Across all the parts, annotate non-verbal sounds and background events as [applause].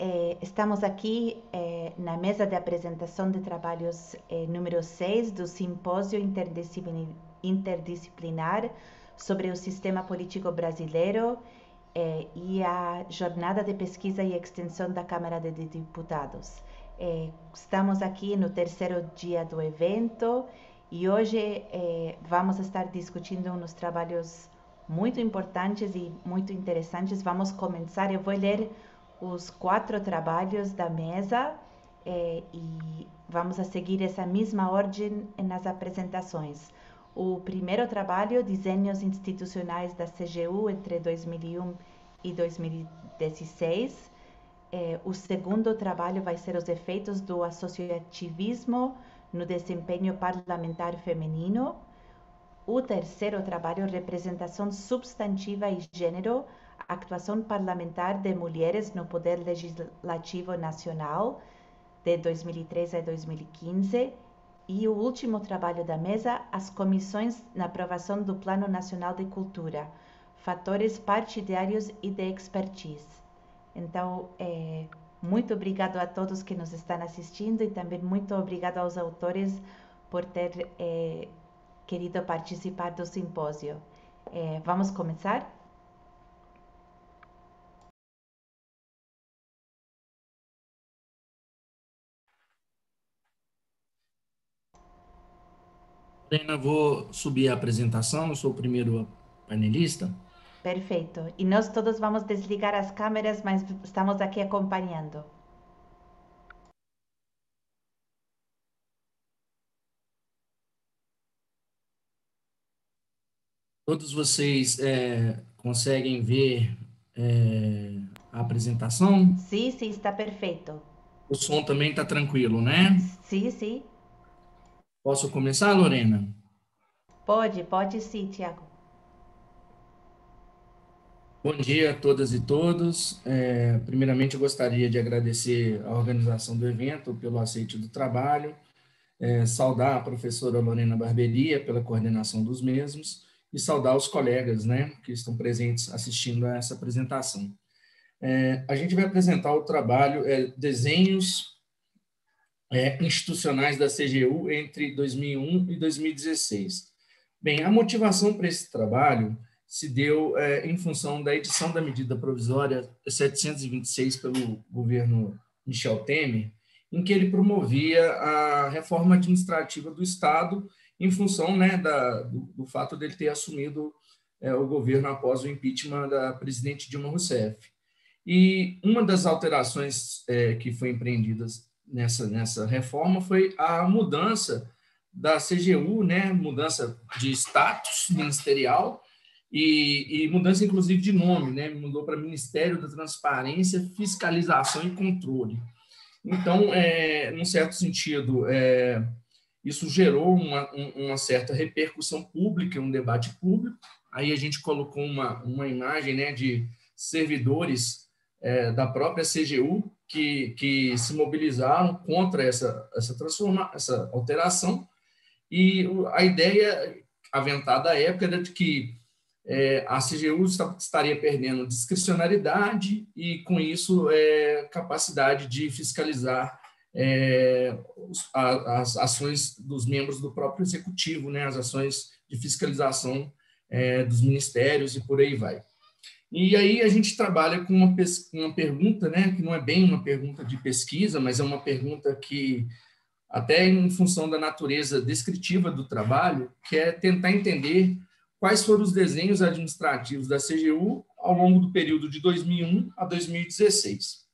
Eh, estamos aqui eh, na mesa de apresentação de trabalhos eh, número 6 do Simpósio Interdisciplinar sobre o Sistema Político Brasileiro e a Jornada de Pesquisa e Extensão da Câmara de Deputados. Estamos aqui no terceiro dia do evento e hoje vamos estar discutindo uns trabalhos muito importantes e muito interessantes. Vamos começar, eu vou ler os quatro trabalhos da mesa eh, e vamos a seguir essa mesma ordem nas apresentações. O primeiro trabalho, Desenhos Institucionais da CGU entre 2001 e 2016. Eh, o segundo trabalho vai ser os efeitos do associativismo no desempenho parlamentar feminino. O terceiro trabalho, Representação Substantiva e Gênero, Actuação Parlamentar de Mulheres no Poder Legislativo Nacional, de 2013 a 2015. E o último trabalho da mesa, as comissões na aprovação do Plano Nacional de Cultura, fatores partidários e de expertise. Então, é, muito obrigado a todos que nos estão assistindo e também muito obrigado aos autores por ter é, querido participar do simpósio. É, vamos começar? Helena, vou subir a apresentação, eu sou o primeiro panelista. Perfeito. E nós todos vamos desligar as câmeras, mas estamos aqui acompanhando. Todos vocês é, conseguem ver é, a apresentação? Sim, sim, está perfeito. O som também está tranquilo, né? Sim, sim. Posso começar, Lorena? Pode, pode sim, Tiago. Bom dia a todas e todos. É, primeiramente, eu gostaria de agradecer a organização do evento pelo aceite do trabalho, é, saudar a professora Lorena Barberia pela coordenação dos mesmos e saudar os colegas né, que estão presentes assistindo a essa apresentação. É, a gente vai apresentar o trabalho é, Desenhos é, institucionais da CGU entre 2001 e 2016. Bem, a motivação para esse trabalho se deu é, em função da edição da medida provisória 726 pelo governo Michel Temer, em que ele promovia a reforma administrativa do Estado em função né, da, do, do fato dele ter assumido é, o governo após o impeachment da presidente Dilma Rousseff. E uma das alterações é, que foi empreendidas nessa, nessa reforma foi a mudança da CGU, né, mudança de status ministerial e, e mudança, inclusive, de nome, né, mudou para Ministério da Transparência, Fiscalização e Controle. Então, é, num certo sentido, é, isso gerou uma, uma certa repercussão pública, um debate público. Aí a gente colocou uma, uma imagem né, de servidores é, da própria CGU que, que se mobilizaram contra essa, essa, transforma, essa alteração, e a ideia aventada à época era de que é, a CGU estaria perdendo discricionariedade e, com isso, é, capacidade de fiscalizar é, as ações dos membros do próprio executivo, né, as ações de fiscalização é, dos ministérios e por aí vai. E aí a gente trabalha com uma, uma pergunta, né, que não é bem uma pergunta de pesquisa, mas é uma pergunta que, até em função da natureza descritiva do trabalho, que é tentar entender quais foram os desenhos administrativos da CGU ao longo do período de 2001 a 2016.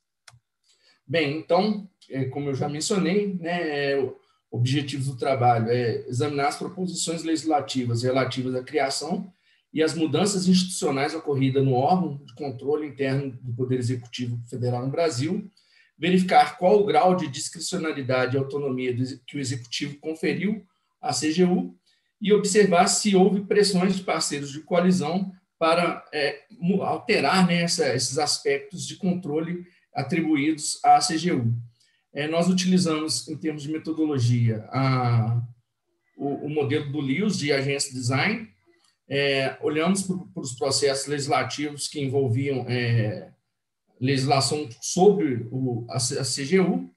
Bem, então, é, como eu já mencionei, né, é, objetivos do trabalho é examinar as proposições legislativas relativas à criação e as mudanças institucionais ocorridas no órgão de controle interno do Poder Executivo Federal no Brasil, verificar qual o grau de discricionalidade e autonomia que o Executivo conferiu à CGU e observar se houve pressões de parceiros de coalizão para é, alterar né, essa, esses aspectos de controle atribuídos à CGU. É, nós utilizamos, em termos de metodologia, a, o, o modelo do LIOS, de agência design, é, olhamos para os processos legislativos que envolviam é, legislação sobre o, a, a CGU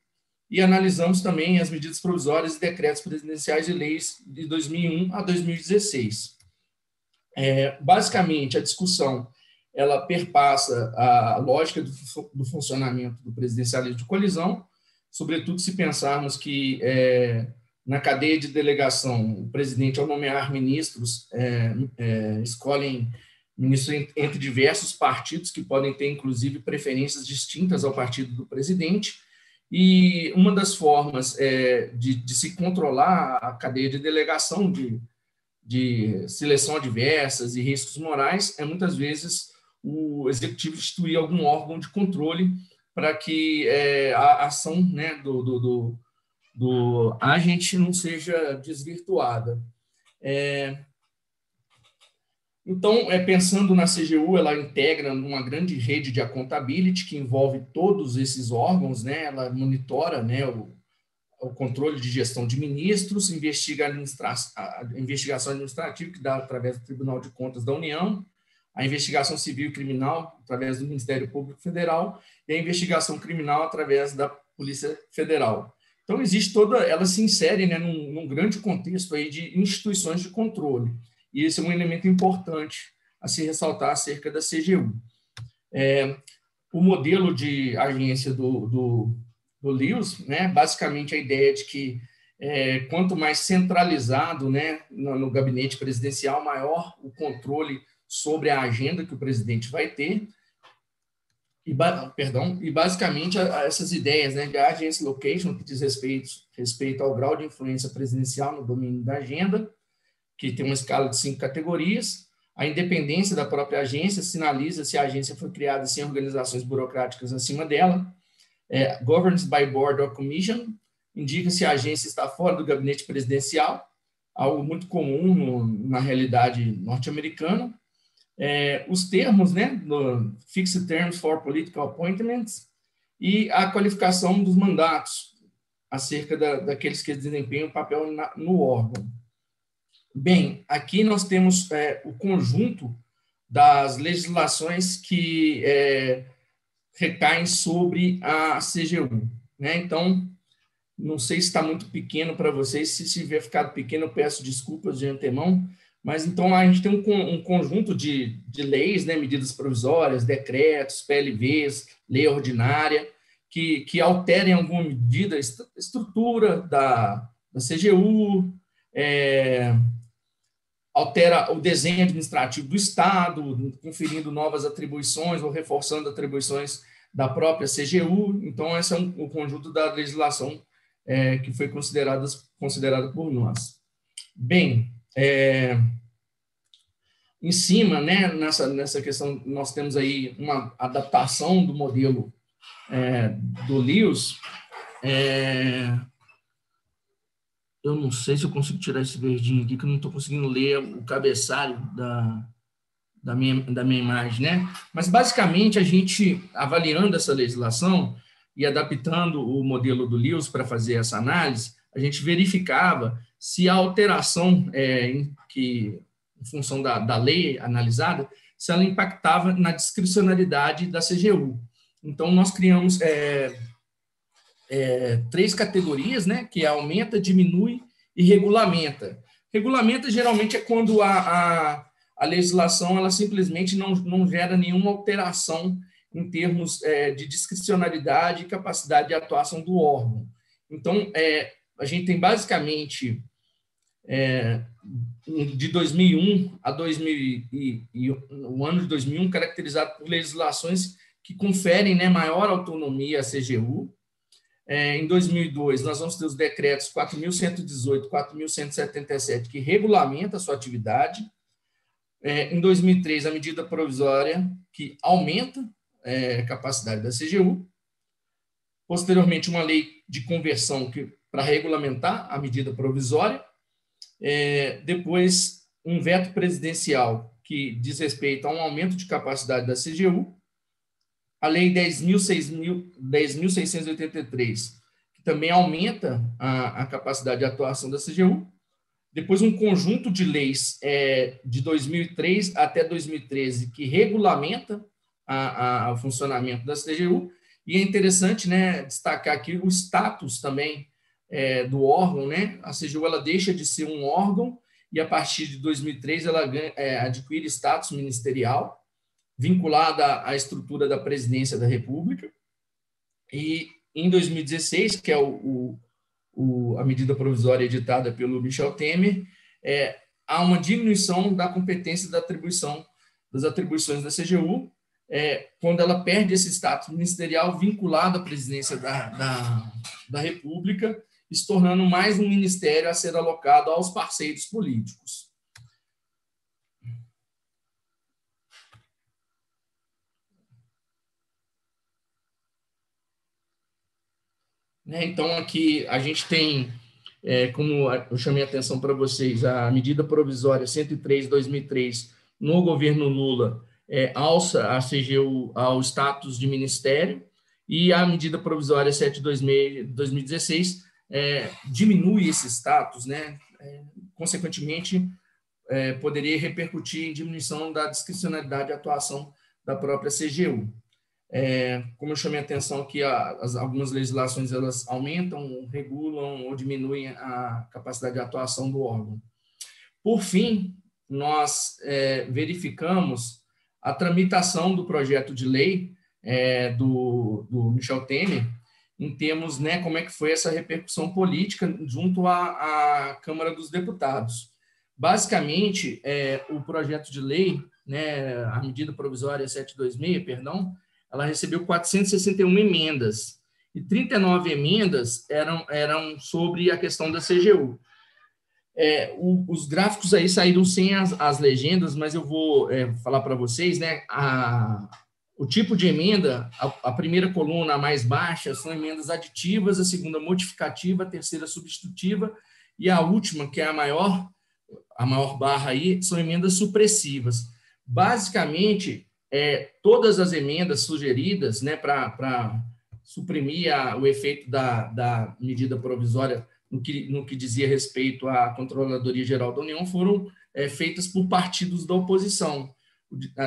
e analisamos também as medidas provisórias e decretos presidenciais e leis de 2001 a 2016. É, basicamente, a discussão ela perpassa a lógica do, do funcionamento do presidencialismo de colisão, sobretudo se pensarmos que é, na cadeia de delegação, o presidente, ao nomear ministros, é, é, escolhem ministros entre diversos partidos, que podem ter, inclusive, preferências distintas ao partido do presidente, e uma das formas é, de, de, se controlar a cadeia de delegação de, de seleção adversas e riscos morais é, muitas vezes, o executivo instituir algum órgão de controle para que é, a ação né, do, do, do, do agente não seja desvirtuada. É, então, é, pensando na CGU, ela integra uma grande rede de accountability que envolve todos esses órgãos, né? ela monitora né, o, o controle de gestão de ministros, investiga a, administra a investigação administrativa, que dá através do Tribunal de Contas da União, a investigação civil e criminal, através do Ministério Público Federal, e a investigação criminal através da Polícia Federal. Então, existe toda, ela se insere né, num, num grande contexto aí de instituições de controle. E esse é um elemento importante a se ressaltar acerca da CGU. É, o modelo de agência do, do, do Lewis, né, basicamente a ideia de que é, quanto mais centralizado né, no, no, gabinete presidencial, maior o controle sobre a agenda que o presidente vai ter. E, perdão, e basicamente essas ideias né, de agência location, que diz respeito, respeito ao grau de influência presidencial no domínio da agenda, que tem uma escala de cinco categorias. A independência da própria agência sinaliza se a agência foi criada sem organizações burocráticas acima dela. É, governance by Board or Commission indica se a agência está fora do gabinete presidencial, algo muito comum no, na realidade norte-americana. É, os termos, né, do Fixed Terms for Political Appointments e a qualificação dos mandatos acerca da, daqueles que desempenham papel na, no órgão. Bem, aqui nós temos é, o conjunto das legislações que é, recaem sobre a CGU. Né? Então, não sei se está muito pequeno para vocês, se tiver ficado pequeno, eu peço desculpas de antemão, mas então a gente tem um, um conjunto de, de leis, né, medidas provisórias, decretos, PLVs, lei ordinária, que, que alterem em alguma medida estrutura da, da CGU, é, altera o desenho administrativo do Estado, conferindo novas atribuições ou reforçando atribuições da própria CGU. Então, esse é um, o conjunto da legislação é, que foi considerada, considerada por nós. Bem, é, em cima, né, nessa, nessa questão, nós temos aí uma adaptação do modelo é, do Lewis, é, eu não sei se eu consigo tirar esse verdinho aqui, que eu não estou conseguindo ler o cabeçalho da, da, minha, da minha imagem, né? Mas, basicamente, a gente, avaliando essa legislação e adaptando o modelo do Lewis para fazer essa análise, a gente verificava se a alteração é, em, que, em função da, da lei analisada, se ela impactava na discricionalidade da CGU. Então, nós criamos é, é, três categorias, né? Que é aumenta, diminui e regulamenta. Regulamenta geralmente é quando a, a, a legislação ela simplesmente não, não gera nenhuma alteração em termos é, de discricionalidade e capacidade de atuação do órgão. Então, é, a gente tem basicamente é, de 2001 a 2000 e, e, o ano de 2001 caracterizado por legislações que conferem né, maior autonomia à CGU, é, em 2002, nós vamos ter os decretos 4.118, 4.177, que regulamenta a sua atividade. É, em 2003, a medida provisória que aumenta é, a capacidade da CGU. Posteriormente, uma lei de conversão que para regulamentar a medida provisória. É, depois, um veto presidencial que diz respeito a um aumento de capacidade da CGU a Lei 10.683, que também aumenta a, a, capacidade de atuação da CGU. Depois, um conjunto de leis é, de 2003 até 2013 que regulamenta a, a, ao funcionamento da CGU, e é interessante né, destacar aqui o status também é, do órgão. Né? A CGU ela deixa de ser um órgão e, a partir de 2003, ela ganha, é, adquire status ministerial, vinculada à estrutura da presidência da República. E em 2016, que é o, o, o a medida provisória editada pelo Michel Temer, é, há uma diminuição da competência da atribuição das atribuições da CGU, é, quando ela perde esse status ministerial vinculado à presidência da, da, da República, se tornando mais um ministério a ser alocado aos parceiros políticos. Né, então, aqui a gente tem é, como eu chamei a atenção para vocês, a medida provisória 103/2003 no governo Lula é, alça a CGU ao status de ministério e a medida provisória 7/2016 é, diminui esse status, né? É, consequentemente, é, poderia repercutir em diminuição da discricionalidade de atuação da própria CGU. É, como eu chamei a atenção aqui, as, algumas legislações elas aumentam, regulam ou diminuem a capacidade de atuação do órgão. Por fim, nós é, verificamos a tramitação do projeto de lei é, do, do Michel Temer, em termos, né, como é que foi essa repercussão política junto à, à Câmara dos Deputados. Basicamente, é, o projeto de lei, né, a medida provisória 726, perdão, ela recebeu 461 emendas, e 39 emendas eram, eram sobre a questão da CGU. É, o, os gráficos aí saíram sem as, as legendas, mas eu vou é, falar para vocês, né? A, o tipo de emenda, a, a, primeira coluna, a mais baixa, são emendas aditivas, a segunda modificativa, a terceira substitutiva, e a última, que é a maior, a maior barra aí, são emendas supressivas. Basicamente, é, todas as emendas sugeridas né, para suprimir a, o efeito da, da medida provisória no que, no que dizia respeito à Controladoria Geral da União foram é, feitas por partidos da oposição.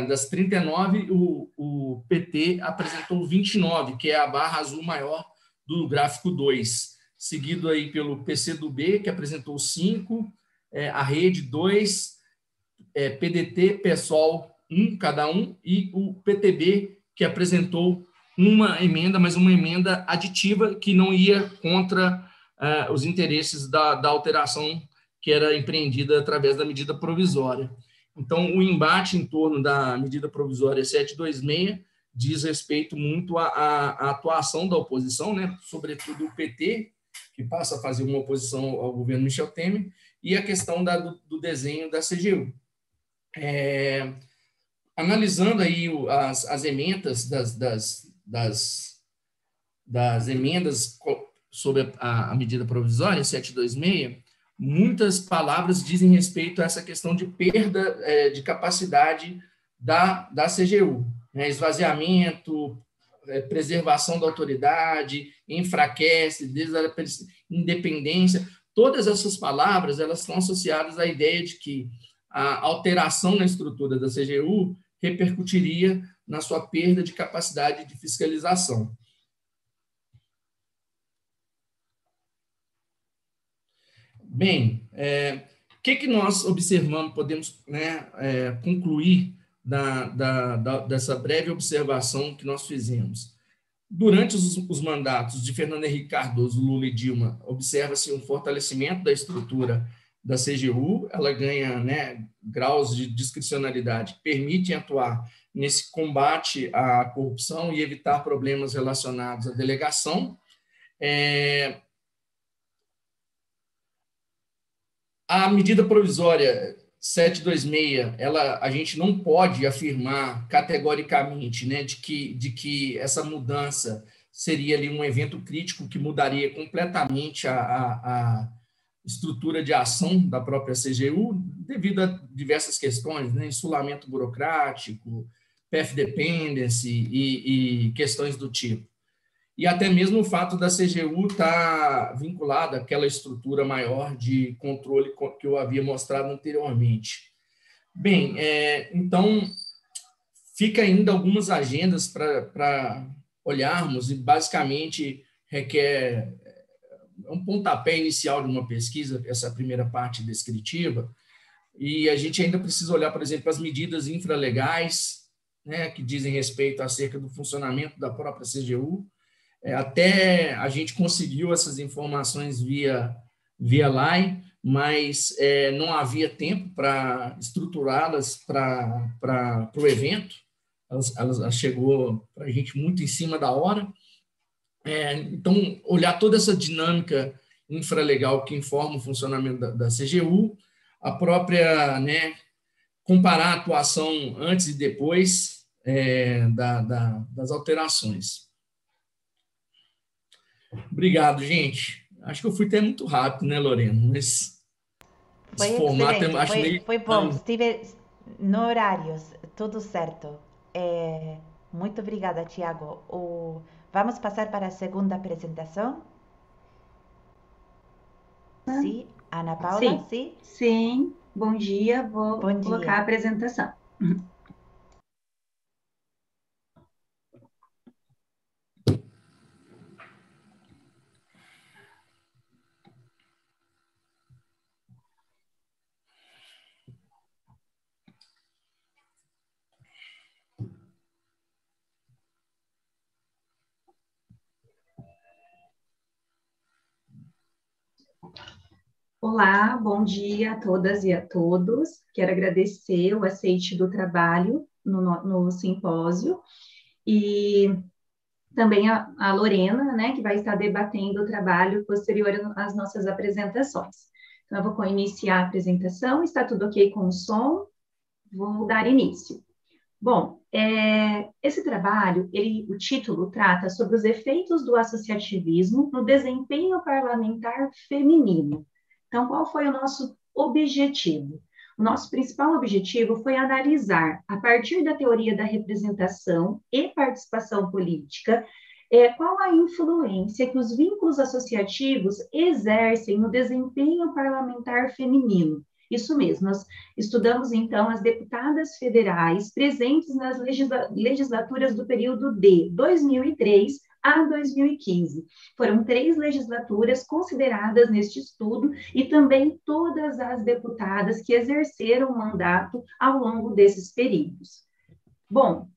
Das 39, o, o PT apresentou 29, que é a barra azul maior do gráfico 2, seguido aí pelo PCdoB, que apresentou 5, é, a Rede 2, é, PDT, PSOL um cada um, e o PTB, que apresentou uma emenda, mas uma emenda aditiva que não ia contra uh, os interesses da, da alteração que era empreendida através da medida provisória. Então, o embate em torno da medida provisória 726 diz respeito muito à, à, atuação da oposição, né? sobretudo o PT, que passa a fazer uma oposição ao governo Michel Temer, e a questão da, do, do desenho da CGU. É, analisando aí as, as emendas das, das, das, das emendas sobre a, a, medida provisória 726, muitas palavras dizem respeito a essa questão de perda é, de capacidade da, da CGU, né? esvaziamento, é, preservação da autoridade, enfraquece, independência, todas essas palavras elas estão associadas à ideia de que a alteração na estrutura da CGU repercutiria na sua perda de capacidade de fiscalização. Bem, é, o que, que nós observamos, podemos né, é, concluir da, da, da, dessa breve observação que nós fizemos? Durante os, os mandatos de Fernando Henrique Cardoso, Lula e Dilma, observa-se um fortalecimento da estrutura da CGU, ela ganha né, graus de discricionalidade, permitem atuar nesse combate à corrupção e evitar problemas relacionados à delegação. É, a medida provisória 726, ela, a gente não pode afirmar categoricamente né, de, que, de que essa mudança seria ali um evento crítico que mudaria completamente a, a, a estrutura de ação da própria CGU, devido a diversas questões, né? insulamento burocrático, PF dependency e, e, questões do tipo. E até mesmo o fato da CGU estar tá vinculada àquela estrutura maior de controle que eu havia mostrado anteriormente. Bem, é, então, fica ainda algumas agendas para olharmos e basicamente requer é um pontapé inicial de uma pesquisa, essa primeira parte descritiva, e a gente ainda precisa olhar, por exemplo, as medidas infralegais, né, que dizem respeito acerca do funcionamento da própria CGU. É, até a gente conseguiu essas informações via, via LAI, mas é, não havia tempo para estruturá-las para o evento. Elas, elas chegou para a gente muito em cima da hora. É, então, olhar toda essa dinâmica infralegal que informa o funcionamento da, da CGU, a própria, né, comparar a atuação antes e depois é, da, da, das alterações. Obrigado, gente. Acho que eu fui até muito rápido, né, Lorena? Mas foi formato eu acho foi, meio... foi bom. Estive no horários, tudo certo. É, muito obrigada, Tiago. O Vamos passar para a segunda apresentação? Sim, Ana Paula? Sim. Sim. Sim. Bom dia. Vou Bom colocar dia. a apresentação. Olá, bom dia a todas e a todos. Quero agradecer o aceite do trabalho no, no simpósio e também a, a, Lorena, né, que vai estar debatendo o trabalho posterior às nossas apresentações. Então, eu vou iniciar a apresentação, está tudo ok com o som? Vou dar início. Bom, é, esse trabalho, ele, o título trata sobre os efeitos do associativismo no desempenho parlamentar feminino. Então, qual foi o nosso objetivo? O nosso principal objetivo foi analisar, a partir da teoria da representação e participação política, é, qual a influência que os vínculos associativos exercem no desempenho parlamentar feminino. Isso mesmo, nós estudamos então as deputadas federais presentes nas legislaturas do período de 2003 a 2015. Foram três legislaturas consideradas neste estudo e também todas as deputadas que exerceram mandato ao longo desses períodos. Bom,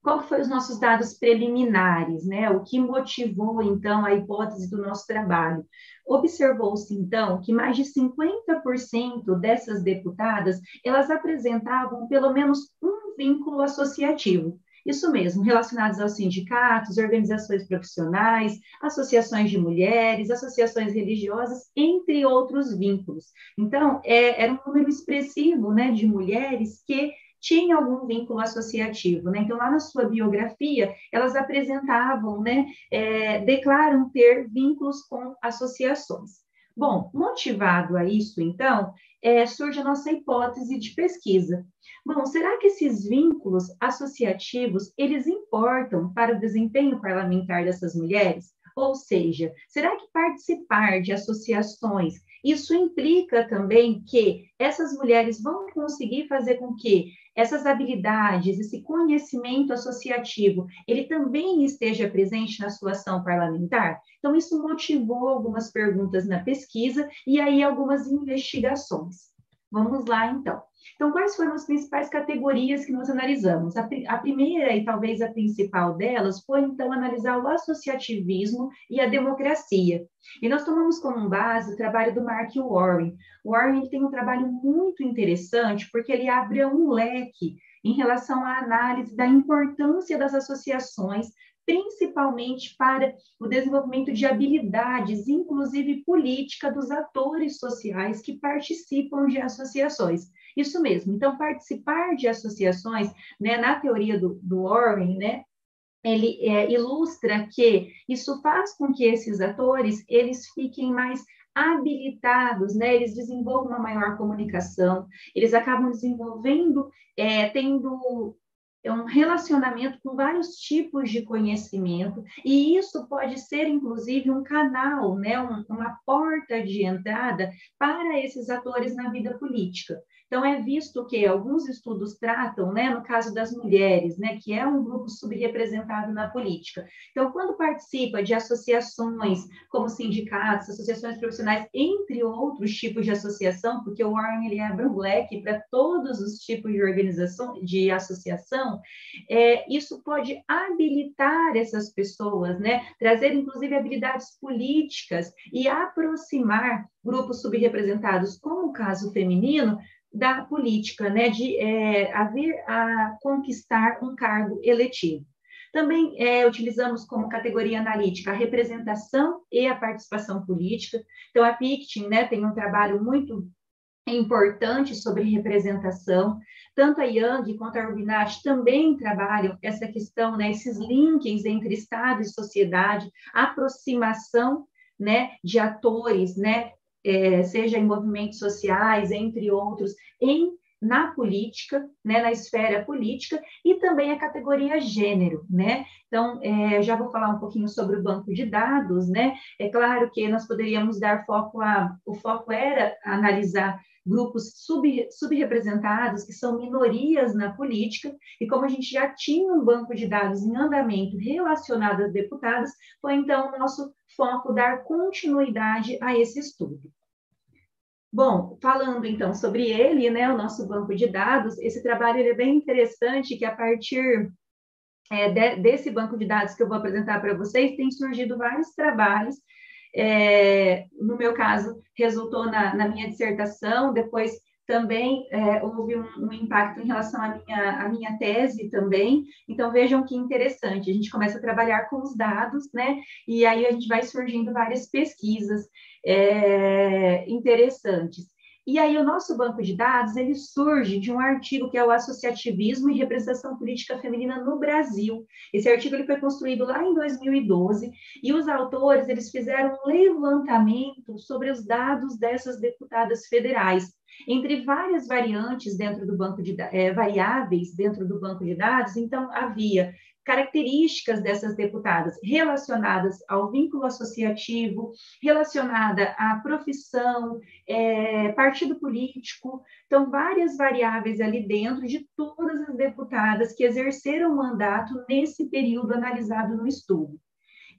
qual foi os nossos dados preliminares, né? O que motivou então a hipótese do nosso trabalho? Observou-se então que mais de 50% dessas deputadas, elas apresentavam pelo menos um vínculo associativo. Isso mesmo, relacionados aos sindicatos, organizações profissionais, associações de mulheres, associações religiosas, entre outros vínculos. Então, é, era um número expressivo né, de mulheres que tinha algum vínculo associativo, né? Então, lá na sua biografia, elas apresentavam, né, é, declaram ter vínculos com associações. Bom, motivado a isso, então, é, surge a nossa hipótese de pesquisa. Bom, será que esses vínculos associativos, eles importam para o desempenho parlamentar dessas mulheres? Ou seja, será que participar de associações, isso implica também que essas mulheres vão conseguir fazer com que essas habilidades, esse conhecimento associativo, ele também esteja presente na sua ação parlamentar? Então, isso motivou algumas perguntas na pesquisa e aí algumas investigações. Vamos lá, então. Então, quais foram as principais categorias que nós analisamos? A, a, primeira e talvez a principal delas foi, então, analisar o associativismo e a democracia. E nós tomamos como base o trabalho do Mark Warren. O Warren tem um trabalho muito interessante porque ele abre um leque em relação à análise da importância das associações principalmente para o desenvolvimento de habilidades, inclusive política, dos atores sociais que participam de associações. Isso mesmo. Então, participar de associações, né, na teoria do, do Warren, né, ele é, ilustra que isso faz com que esses atores eles fiquem mais habilitados, né? Eles desenvolvam uma maior comunicação, eles acabam desenvolvendo, é, tendo é um relacionamento com vários tipos de conhecimento, e isso pode ser, inclusive, um canal, né, um, uma porta de entrada para esses atores na vida política. Então, é visto que alguns estudos tratam, né, no caso das mulheres, né, que é um grupo subrepresentado na política. Então, quando participa de associações como sindicatos, associações profissionais, entre outros tipos de associação, porque o Warren ele abre um leque para todos os tipos de organização, de associação, é, isso pode habilitar essas pessoas, né, trazer inclusive habilidades políticas e aproximar grupos subrepresentados, como o caso feminino, da política, né, de é, haver a conquistar um cargo eletivo. Também é, utilizamos como categoria analítica a representação e a participação política. Então, a Pictin né, tem um trabalho muito importante sobre representação. Tanto a Young quanto a Rubinat também trabalham essa questão, né, esses links entre Estado e sociedade, aproximação né, de atores, né, é, seja em movimentos sociais, entre outros, em na política, né, na esfera política, e também a categoria gênero, né? Então, é, já vou falar um pouquinho sobre o banco de dados, né? É claro que nós poderíamos dar foco a, o foco era analisar grupos sub, subrepresentados, que são minorias na política, e como a gente já tinha um banco de dados em andamento relacionado às deputadas, foi então o nosso foco dar continuidade a esse estudo. Bom, falando então sobre ele, né, o nosso banco de dados, esse trabalho é bem interessante, que a partir é, de, desse banco de dados que eu vou apresentar para vocês, tem surgido vários trabalhos. É, no meu caso, resultou na, na minha dissertação, depois também é, houve um, um, impacto em relação à minha, à minha tese também. Então, vejam que interessante, a gente começa a trabalhar com os dados, né? E aí a gente vai surgindo várias pesquisas é, interessantes. E aí o nosso banco de dados, ele surge de um artigo que é o Associativismo e Representação Política Feminina no Brasil. Esse artigo ele foi construído lá em 2012 e os autores, eles fizeram um levantamento sobre os dados dessas deputadas federais entre várias variantes dentro do banco de é, variáveis dentro do banco de dados, então havia características dessas deputadas relacionadas ao vínculo associativo, relacionada à profissão, é, partido político, então várias variáveis ali dentro de todas as deputadas que exerceram mandato nesse período analisado no estudo.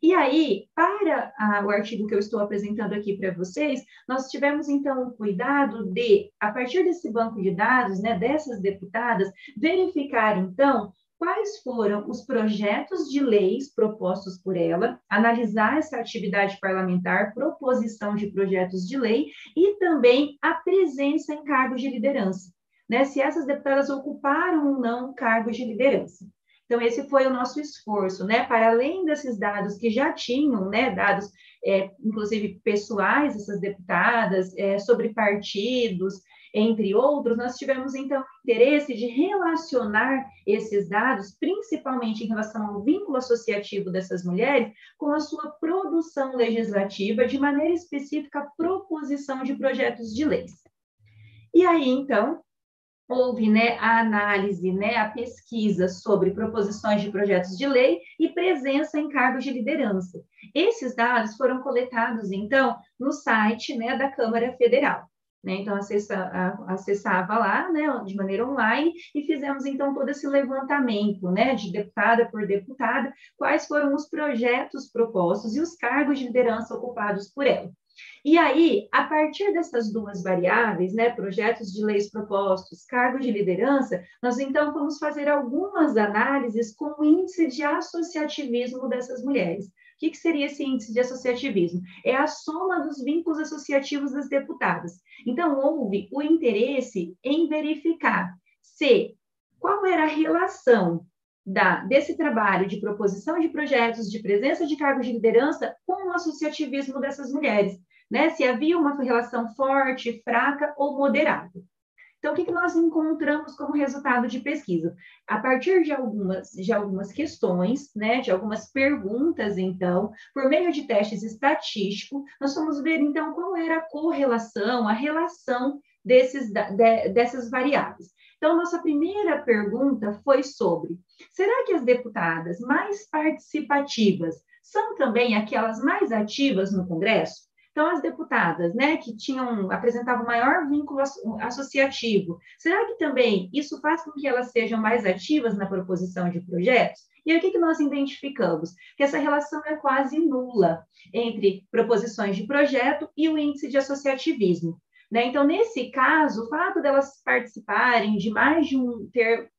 E aí, para o artigo que eu estou apresentando aqui para vocês, nós tivemos então o cuidado de, a partir desse banco de dados, né, dessas deputadas, verificar então quais foram os projetos de leis propostos por ela, analisar essa atividade parlamentar, proposição de projetos de lei e também a presença em cargos de liderança, né? Se essas deputadas ocuparam ou não cargos de liderança. Então, esse foi o nosso esforço, né? Para além desses dados que já tinham, né? Dados, é, inclusive pessoais, essas deputadas, é, sobre partidos, entre outros, nós tivemos, então, interesse de relacionar esses dados, principalmente em relação ao vínculo associativo dessas mulheres, com a sua produção legislativa, de maneira específica, a proposição de projetos de leis. E aí, então, houve né, a análise, né, a pesquisa sobre proposições de projetos de lei e presença em cargos de liderança. Esses dados foram coletados, então, no site né, da Câmara Federal. Né? Então, acessa, acessava lá, né, de maneira online, e fizemos, então, todo esse levantamento, né, de deputada por deputada, quais foram os projetos propostos e os cargos de liderança ocupados por ela. E aí, a partir dessas duas variáveis, né, projetos de leis propostos, cargo de liderança, nós então vamos fazer algumas análises com o índice de associativismo dessas mulheres. O que, que seria esse índice de associativismo? É a soma dos vínculos associativos das deputadas. Então, houve o interesse em verificar se qual era a relação da, desse trabalho de proposição de projetos, de presença de cargos de liderança com o associativismo dessas mulheres né? Se havia uma relação forte, fraca ou moderada. Então, o que, que nós encontramos como resultado de pesquisa? A partir de algumas, de algumas questões, né, de algumas perguntas, então, por meio de testes estatísticos, nós vamos ver, então, qual era a correlação, a relação desses, de, dessas variáveis. Então, nossa primeira pergunta foi sobre: será que as deputadas mais participativas são também aquelas mais ativas no Congresso? Então, as deputadas, né, que tinham, apresentavam maior vínculo associativo, será que também isso faz com que elas sejam mais ativas na proposição de projetos? E o que, que nós identificamos? Que essa relação é quase nula entre proposições de projeto e o índice de associativismo. Né? Então, nesse caso, o fato delas participarem de mais de um, ter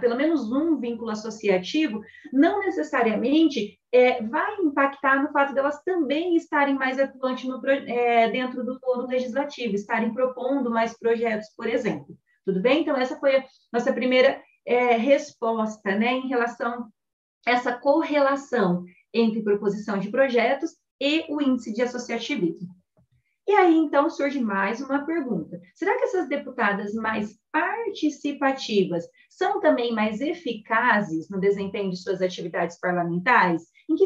pelo menos um vínculo associativo, não necessariamente é, vai impactar no fato delas também estarem mais atuantes no, é, dentro do foro legislativo, estarem propondo mais projetos, por exemplo. Tudo bem? Então, essa foi a nossa primeira é, resposta né, em relação a essa correlação entre proposição de projetos e o índice de associativismo. E aí, então, surge mais uma pergunta: será que essas deputadas mais participativas são também mais eficazes no desempenho de suas atividades parlamentares? Em que,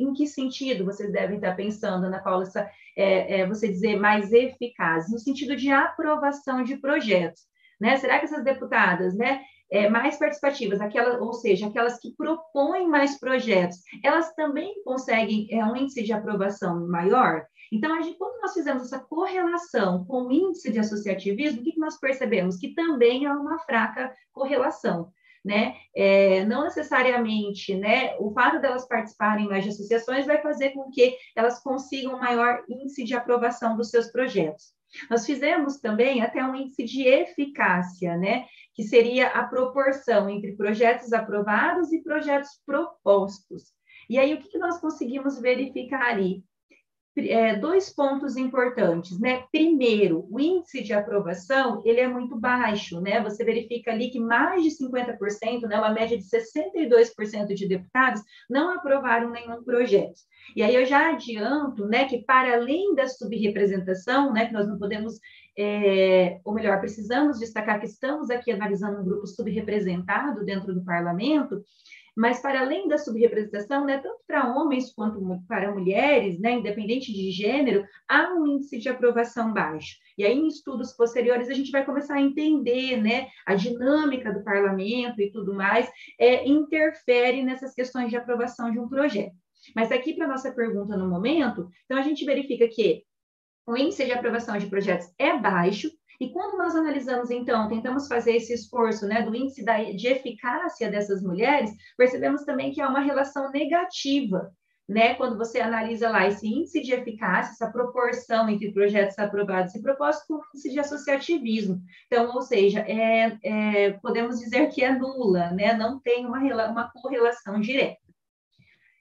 em que sentido vocês devem estar pensando, Ana Paula, essa, é, é, você dizer mais eficazes? No sentido de aprovação de projetos. Né? Será que essas deputadas, né, é, mais participativas, ou seja, aquelas que propõem mais projetos, elas também conseguem é, um índice de aprovação maior? Então, gente, quando nós fizemos essa correlação com o índice de associativismo, o que, que nós percebemos? Que também há uma fraca correlação. Né? É, não necessariamente, né, o fato delas participarem mais de associações vai fazer com que elas consigam maior índice de aprovação dos seus projetos. Nós fizemos também até um índice de eficácia, né, que seria a proporção entre projetos aprovados e projetos propostos. E aí, o que nós conseguimos verificar ali? É, dois pontos importantes, né? Primeiro, o índice de aprovação, ele é muito baixo, né? Você verifica ali que mais de 50%, né, uma média de 62% de deputados não aprovaram nenhum projeto. E aí eu já adianto, né, que para além da subrepresentação, né, que nós não podemos é, ou melhor, precisamos destacar que estamos aqui analisando um grupo subrepresentado dentro do parlamento, mas para além da subrepresentação, né, tanto para homens quanto para mulheres, né, independente de gênero, há um índice de aprovação baixo. E aí, em estudos posteriores, a gente vai começar a entender né, a dinâmica do parlamento e tudo mais, é, interfere nessas questões de aprovação de um projeto. Mas aqui, para nossa pergunta no momento, então a gente verifica que o índice de aprovação de projetos é baixo, e quando nós analisamos, então, tentamos fazer esse esforço né, do índice da, de eficácia dessas mulheres, percebemos também que há uma relação negativa. Né, quando você analisa lá esse índice de eficácia, essa proporção entre projetos aprovados e propostos com índice de associativismo. Então, ou seja, é, é, podemos dizer que é nula, né, não tem uma, uma correlação direta.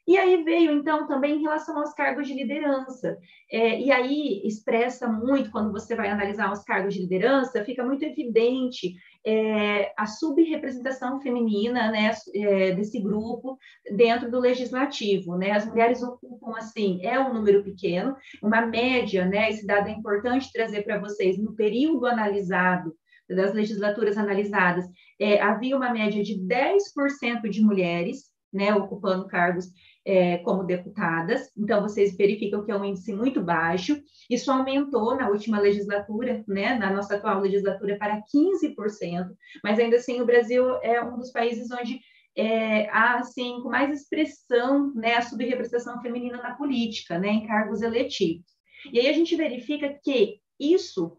E aí veio, então, também em relação aos cargos de liderança. É, e aí expressa muito, quando você vai analisar os cargos de liderança, fica muito evidente é, a subrepresentação feminina né, é, desse grupo dentro do legislativo. Né? As mulheres ocupam, assim, é um número pequeno, uma média, né? esse dado é importante trazer para vocês, no período analisado, das legislaturas analisadas, é, havia uma média de 10% de mulheres né, ocupando cargos é, como deputadas, então vocês verificam que é um índice muito baixo. Isso aumentou na última legislatura, né, na nossa atual legislatura, para 15%, mas ainda assim o Brasil é um dos países onde é, há, assim, com mais expressão, né, a subrepresentação feminina na política, né, em cargos eletivos. E aí a gente verifica que isso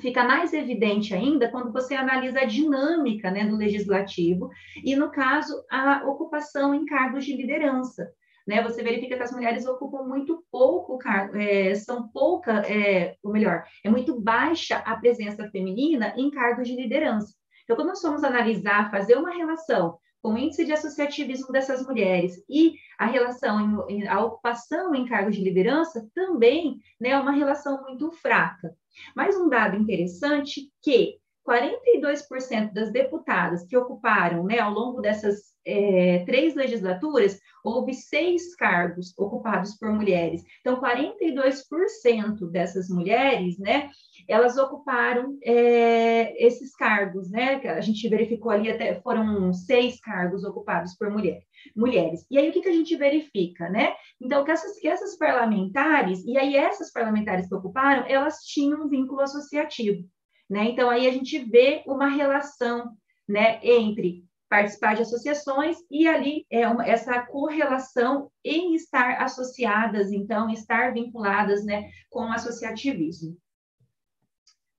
fica mais evidente ainda quando você analisa a dinâmica né, do legislativo e, no caso, a ocupação em cargos de liderança. Né? Você verifica que as mulheres ocupam muito pouco é, são pouca, é, ou melhor, é muito baixa a presença feminina em cargos de liderança. Então, quando nós formos analisar, fazer uma relação com o índice de associativismo dessas mulheres e a relação, a ocupação em cargos de liderança, também né, é uma relação muito fraca. Mais um dado interessante que 42% das deputadas que ocuparam, né, ao longo dessas é, três legislaturas, houve seis cargos ocupados por mulheres. Então, 42% dessas mulheres, né, elas ocuparam é, esses cargos, né? A gente verificou ali até foram seis cargos ocupados por mulher, mulheres. E aí o que, que a gente verifica, né? Então, que essas, que essas parlamentares, e aí essas parlamentares que ocuparam, elas tinham um vínculo associativo. Né? Então, aí a gente vê uma relação né, entre participar de associações e ali é uma, essa correlação em estar associadas, então, estar vinculadas né, com o associativismo.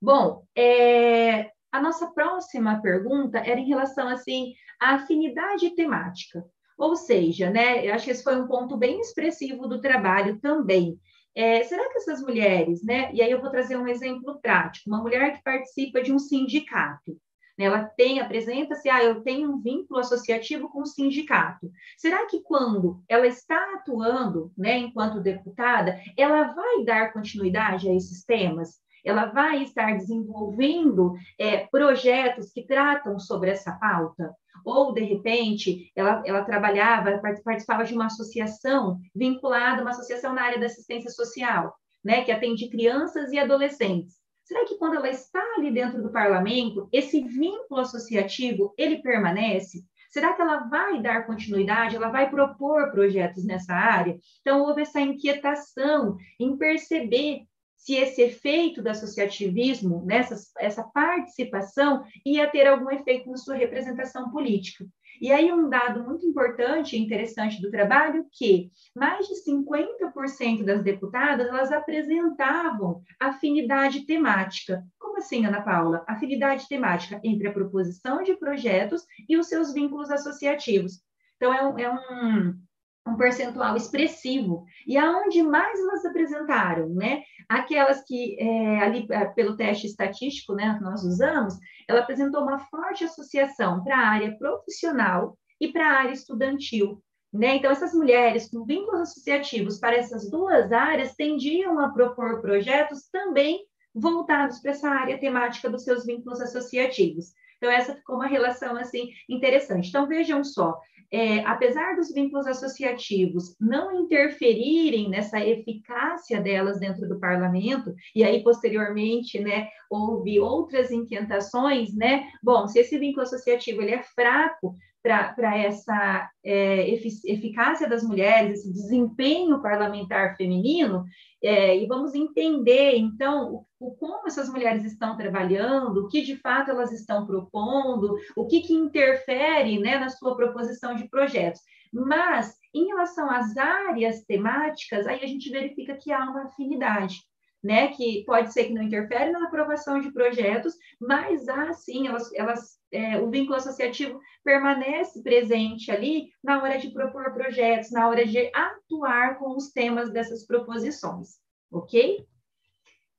Bom, é, a nossa próxima pergunta era em relação assim à afinidade temática. Ou seja, né, eu acho que esse foi um ponto bem expressivo do trabalho também. É, será que essas mulheres, né? E aí eu vou trazer um exemplo prático: uma mulher que participa de um sindicato, né, ela tem, apresenta-se, ah, eu tenho um vínculo associativo com o sindicato. Será que quando ela está atuando, né, enquanto deputada, ela vai dar continuidade a esses temas? ela vai estar desenvolvendo é, projetos que tratam sobre essa pauta? Ou, de repente, ela, ela trabalhava, participava de uma associação vinculada, uma associação na área da assistência social, né, que atende crianças e adolescentes. Será que quando ela está ali dentro do parlamento, esse vínculo associativo, ele permanece? Será que ela vai dar continuidade? Ela vai propor projetos nessa área? Então, houve essa inquietação em perceber se esse efeito do associativismo, nessa essa participação, ia ter algum efeito na sua representação política. E aí um dado muito importante e interessante do trabalho que mais de 50% das deputadas elas apresentavam afinidade temática. Como assim, Ana Paula? Afinidade temática entre a proposição de projetos e os seus vínculos associativos. Então é um, é um um percentual expressivo. E aonde mais elas apresentaram, né? Aquelas que, é, ali, é, pelo teste estatístico, né, nós usamos, ela apresentou uma forte associação para a área profissional e para a área estudantil. Né? Então, essas mulheres com vínculos associativos para essas duas áreas tendiam a propor projetos também voltados para essa área temática dos seus vínculos associativos. Então, essa ficou uma relação assim interessante. Então, vejam só, é, apesar dos vínculos associativos não interferirem nessa eficácia delas dentro do parlamento, e aí posteriormente, né, houve outras inquietações, né? Bom, se esse vínculo associativo ele é fraco, para essa é, eficácia das mulheres, esse desempenho parlamentar feminino, é, e vamos entender, então, o, o, como essas mulheres estão trabalhando, o que de fato elas estão propondo, o que, que interfere né, na sua proposição de projetos. Mas, em relação às áreas temáticas, aí a gente verifica que há uma afinidade né, que pode ser que não interfere na aprovação de projetos, mas há sim, elas, elas, é, o vínculo associativo permanece presente ali na hora de propor projetos, na hora de atuar com os temas dessas proposições, ok?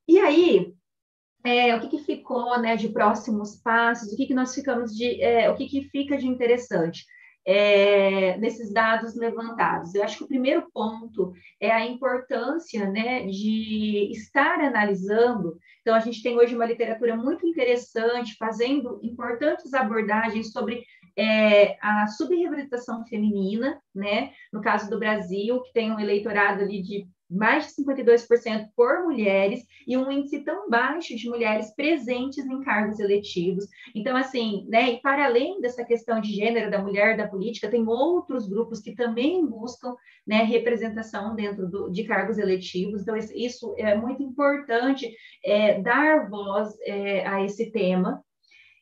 E aí, é, o que, que ficou né, de próximos passos, o que, que nós ficamos de, é, o que, que fica de interessante? É, nesses dados levantados. Eu acho que o primeiro ponto é a importância né, de estar analisando. Então, a gente tem hoje uma literatura muito interessante, fazendo importantes abordagens sobre é, a subrepresentação feminina, né? No caso do Brasil, que tem um eleitorado ali de mais de 52% por mulheres e um índice tão baixo de mulheres presentes em cargos eletivos. Então, assim, né, e para além dessa questão de gênero da mulher da política, tem outros grupos que também buscam né, representação dentro do, de cargos eletivos. Então, isso é muito importante é, dar voz é, a esse tema.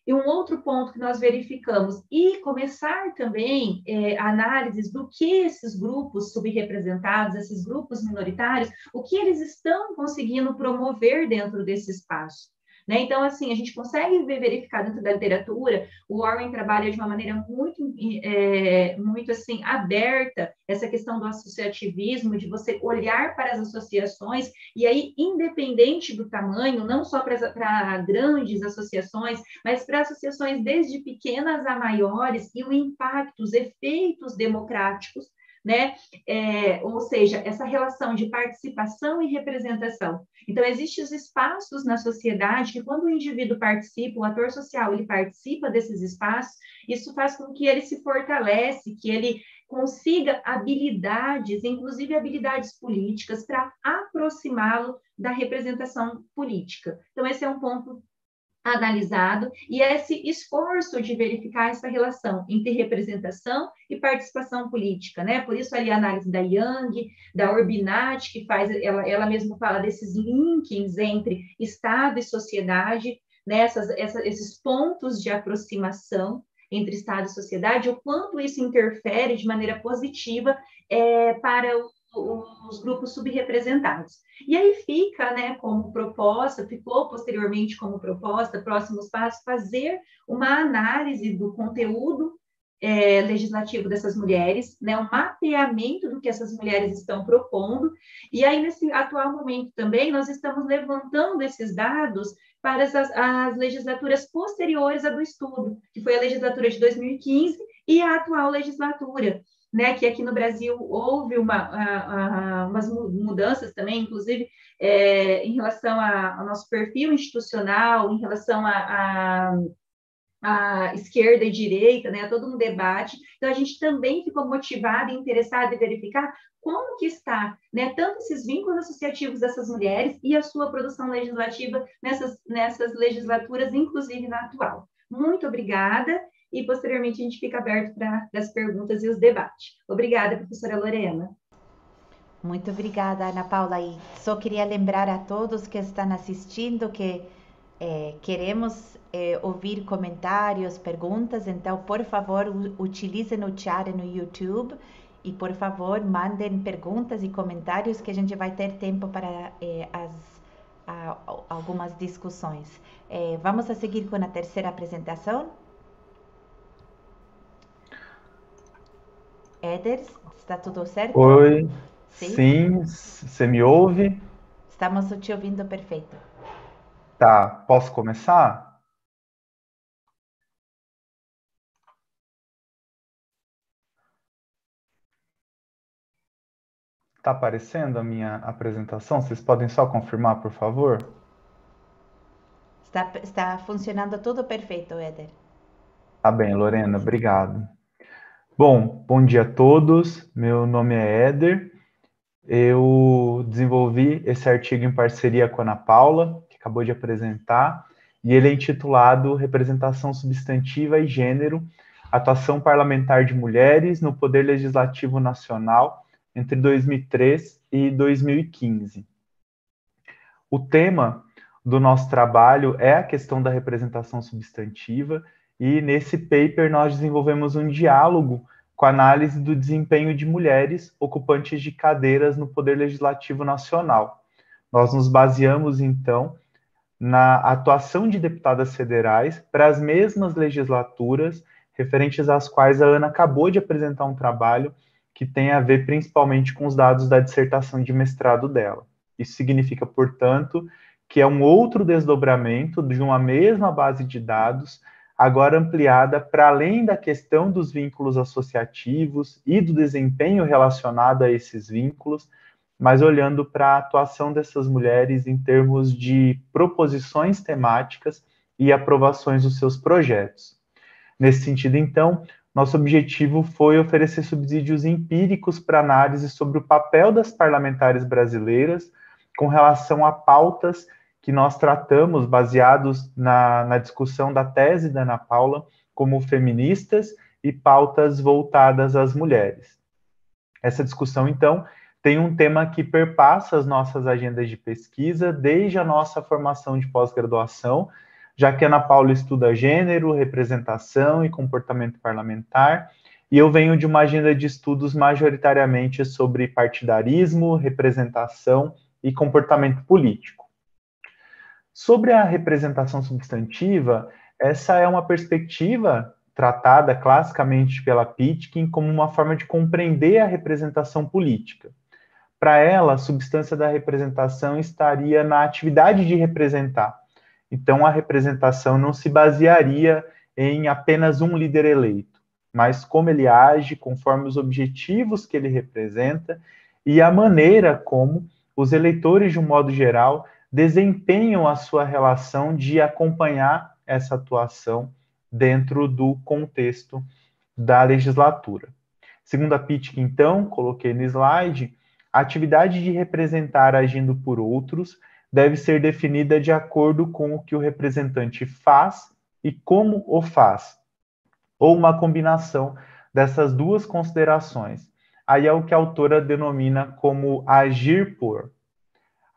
E um outro ponto que nós verificamos, e começar também é, análises do que esses grupos subrepresentados, esses grupos minoritários, o que eles estão conseguindo promover dentro desse espaço. Né? Então, assim, a gente consegue verificar dentro da literatura, o Orwell trabalha de uma maneira muito, é, muito assim, aberta essa questão do associativismo, de você olhar para as associações, e aí, independente do tamanho, não só para grandes associações, mas para associações desde pequenas a maiores, e o impacto, os efeitos democráticos né? É, ou seja, essa relação de participação e representação. Então, existem os espaços na sociedade que, quando o indivíduo participa, o ator social, ele participa desses espaços, isso faz com que ele se fortalece, que ele consiga habilidades, inclusive habilidades políticas, para aproximá-lo da representação política. Então, esse é um ponto analisado e esse esforço de verificar essa relação entre representação e participação política, né? Por isso ali a análise da Young, da Urbinati, que faz, ela, ela mesma fala desses linkings entre Estado e sociedade, nessas né, esses pontos de aproximação entre Estado e sociedade, o quanto isso interfere de maneira positiva é, para os grupos subrepresentados. E aí fica, né, como proposta, ficou posteriormente como proposta, próximos passos, fazer uma análise do conteúdo é, legislativo dessas mulheres, né, um mapeamento do que essas mulheres estão propondo, e aí nesse atual momento também nós estamos levantando esses dados para as, as legislaturas posteriores à do estudo, que foi a legislatura de 2015 e a atual legislatura, né, que aqui no Brasil houve uma, umas mudanças também, inclusive é, em relação ao nosso perfil institucional, em relação a, a esquerda e direita, né, todo um debate. Então, a gente também ficou motivado e interessado em verificar como que está, né, tanto esses vínculos associativos dessas mulheres e a sua produção legislativa nessas, nessas legislaturas, inclusive na atual. Muito obrigada e posteriormente a gente fica aberto para as perguntas e os debates. Obrigada, professora Lorena. Muito obrigada, Ana Paula. E só queria lembrar a todos que estão assistindo que é, queremos é, ouvir comentários, perguntas, então, por favor, utilizem o chat no YouTube e, por favor, mandem perguntas e comentários que a gente vai ter tempo para é, as, a, algumas discussões. Vamos a seguir com a terceira apresentação. Éder, está tudo certo? Oi, sim, você me ouve? Estamos te ouvindo perfeito. Tá, posso começar? Tá aparecendo a minha apresentação? Vocês podem só confirmar, por favor? Está, está funcionando tudo perfeito, Éder. Tá bem, Lorena, obrigado. Bom, bom dia a todos. Meu nome é Éder. Eu desenvolvi esse artigo em parceria com a Ana Paula, acabou de apresentar, e ele é intitulado Representação Substantiva e Gênero, Atuação Parlamentar de Mulheres no Poder Legislativo Nacional entre 2003 e 2015. O tema do nosso trabalho é a questão da representação substantiva, e nesse paper nós desenvolvemos um diálogo com a análise do desempenho de mulheres ocupantes de cadeiras no Poder Legislativo Nacional. Nós nos baseamos, então, na atuação de deputadas federais para as mesmas legislaturas referentes às quais a Ana acabou de apresentar um trabalho que tem a ver principalmente com os dados da dissertação de mestrado dela. Isso significa, portanto, que é um outro desdobramento de uma mesma base de dados, agora ampliada para além da questão dos vínculos associativos e do desempenho relacionado a esses vínculos, mas olhando para a atuação dessas mulheres em termos de proposições temáticas e aprovações dos seus projetos. Nesse sentido, então, nosso objetivo foi oferecer subsídios empíricos para análise sobre o papel das parlamentares brasileiras com relação a pautas que nós tratamos baseados na, na discussão da tese da Ana Paula como feministas e pautas voltadas às mulheres. Essa discussão, então, tem um tema que perpassa as nossas agendas de pesquisa desde a nossa formação de pós-graduação, já que a Ana Paula estuda gênero, representação e comportamento parlamentar, e eu venho de uma agenda de estudos majoritariamente sobre partidarismo, representação e comportamento político. Sobre a representação substantiva, essa é uma perspectiva tratada classicamente pela Pitkin como uma forma de compreender a representação política. Para ela, a substância da representação estaria na atividade de representar. Então, a representação não se basearia em apenas um líder eleito, mas como ele age conforme os objetivos que ele representa e a maneira como os eleitores, de um modo geral, desempenham a sua relação de acompanhar essa atuação dentro do contexto da legislatura. Segundo a Pitkin, então, coloquei no slide, a atividade de representar agindo por outros deve ser definida de acordo com o que o representante faz e como o faz, ou uma combinação dessas duas considerações. Aí é o que a autora denomina como agir por.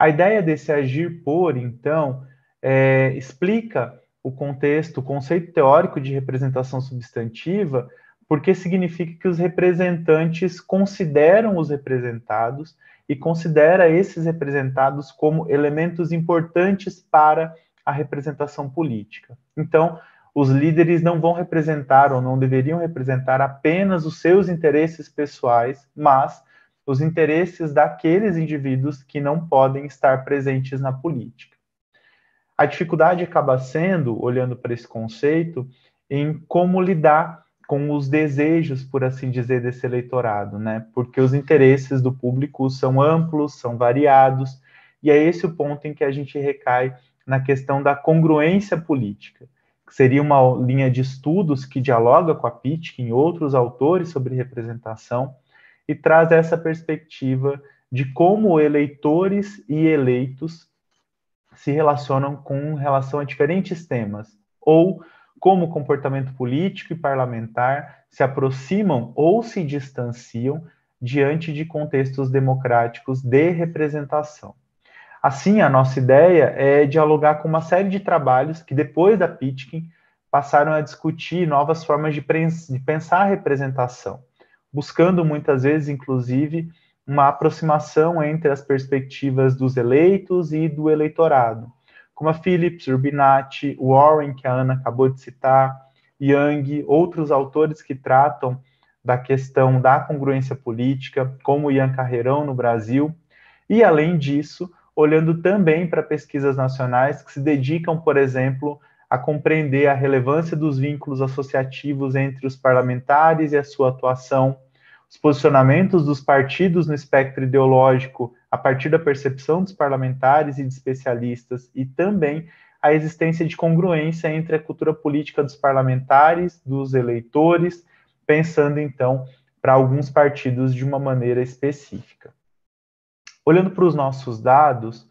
A ideia desse agir por, então, é, explica o contexto, o conceito teórico de representação substantiva, porque significa que os representantes consideram os representados e considera esses representados como elementos importantes para a representação política. Então, os líderes não vão representar ou não deveriam representar apenas os seus interesses pessoais, mas os interesses daqueles indivíduos que não podem estar presentes na política. A dificuldade acaba sendo, olhando para esse conceito, em como lidar com os desejos, por assim dizer, desse eleitorado, né? Porque os interesses do público são amplos, são variados, e é esse o ponto em que a gente recai na questão da congruência política, que seria uma linha de estudos que dialoga com a Pitkin e outros autores sobre representação e traz essa perspectiva de como eleitores e eleitos se relacionam com relação a diferentes temas, ou como comportamento político e parlamentar se aproximam ou se distanciam diante de contextos democráticos de representação. Assim, a nossa ideia é dialogar com uma série de trabalhos que, depois da Pitkin, passaram a discutir novas formas de pensar a representação, buscando muitas vezes, inclusive, uma aproximação entre as perspectivas dos eleitos e do eleitorado, como a Phillips, Urbinati, Warren, que a Ana acabou de citar, Young, outros autores que tratam da questão da congruência política, como Ian Carreirão no Brasil, e além disso, olhando também para pesquisas nacionais que se dedicam, por exemplo, a compreender a relevância dos vínculos associativos entre os parlamentares e a sua atuação, os posicionamentos dos partidos no espectro ideológico a partir da percepção dos parlamentares e de especialistas, e também a existência de congruência entre a cultura política dos parlamentares, dos eleitores, pensando então para alguns partidos de uma maneira específica. Olhando para os nossos dados,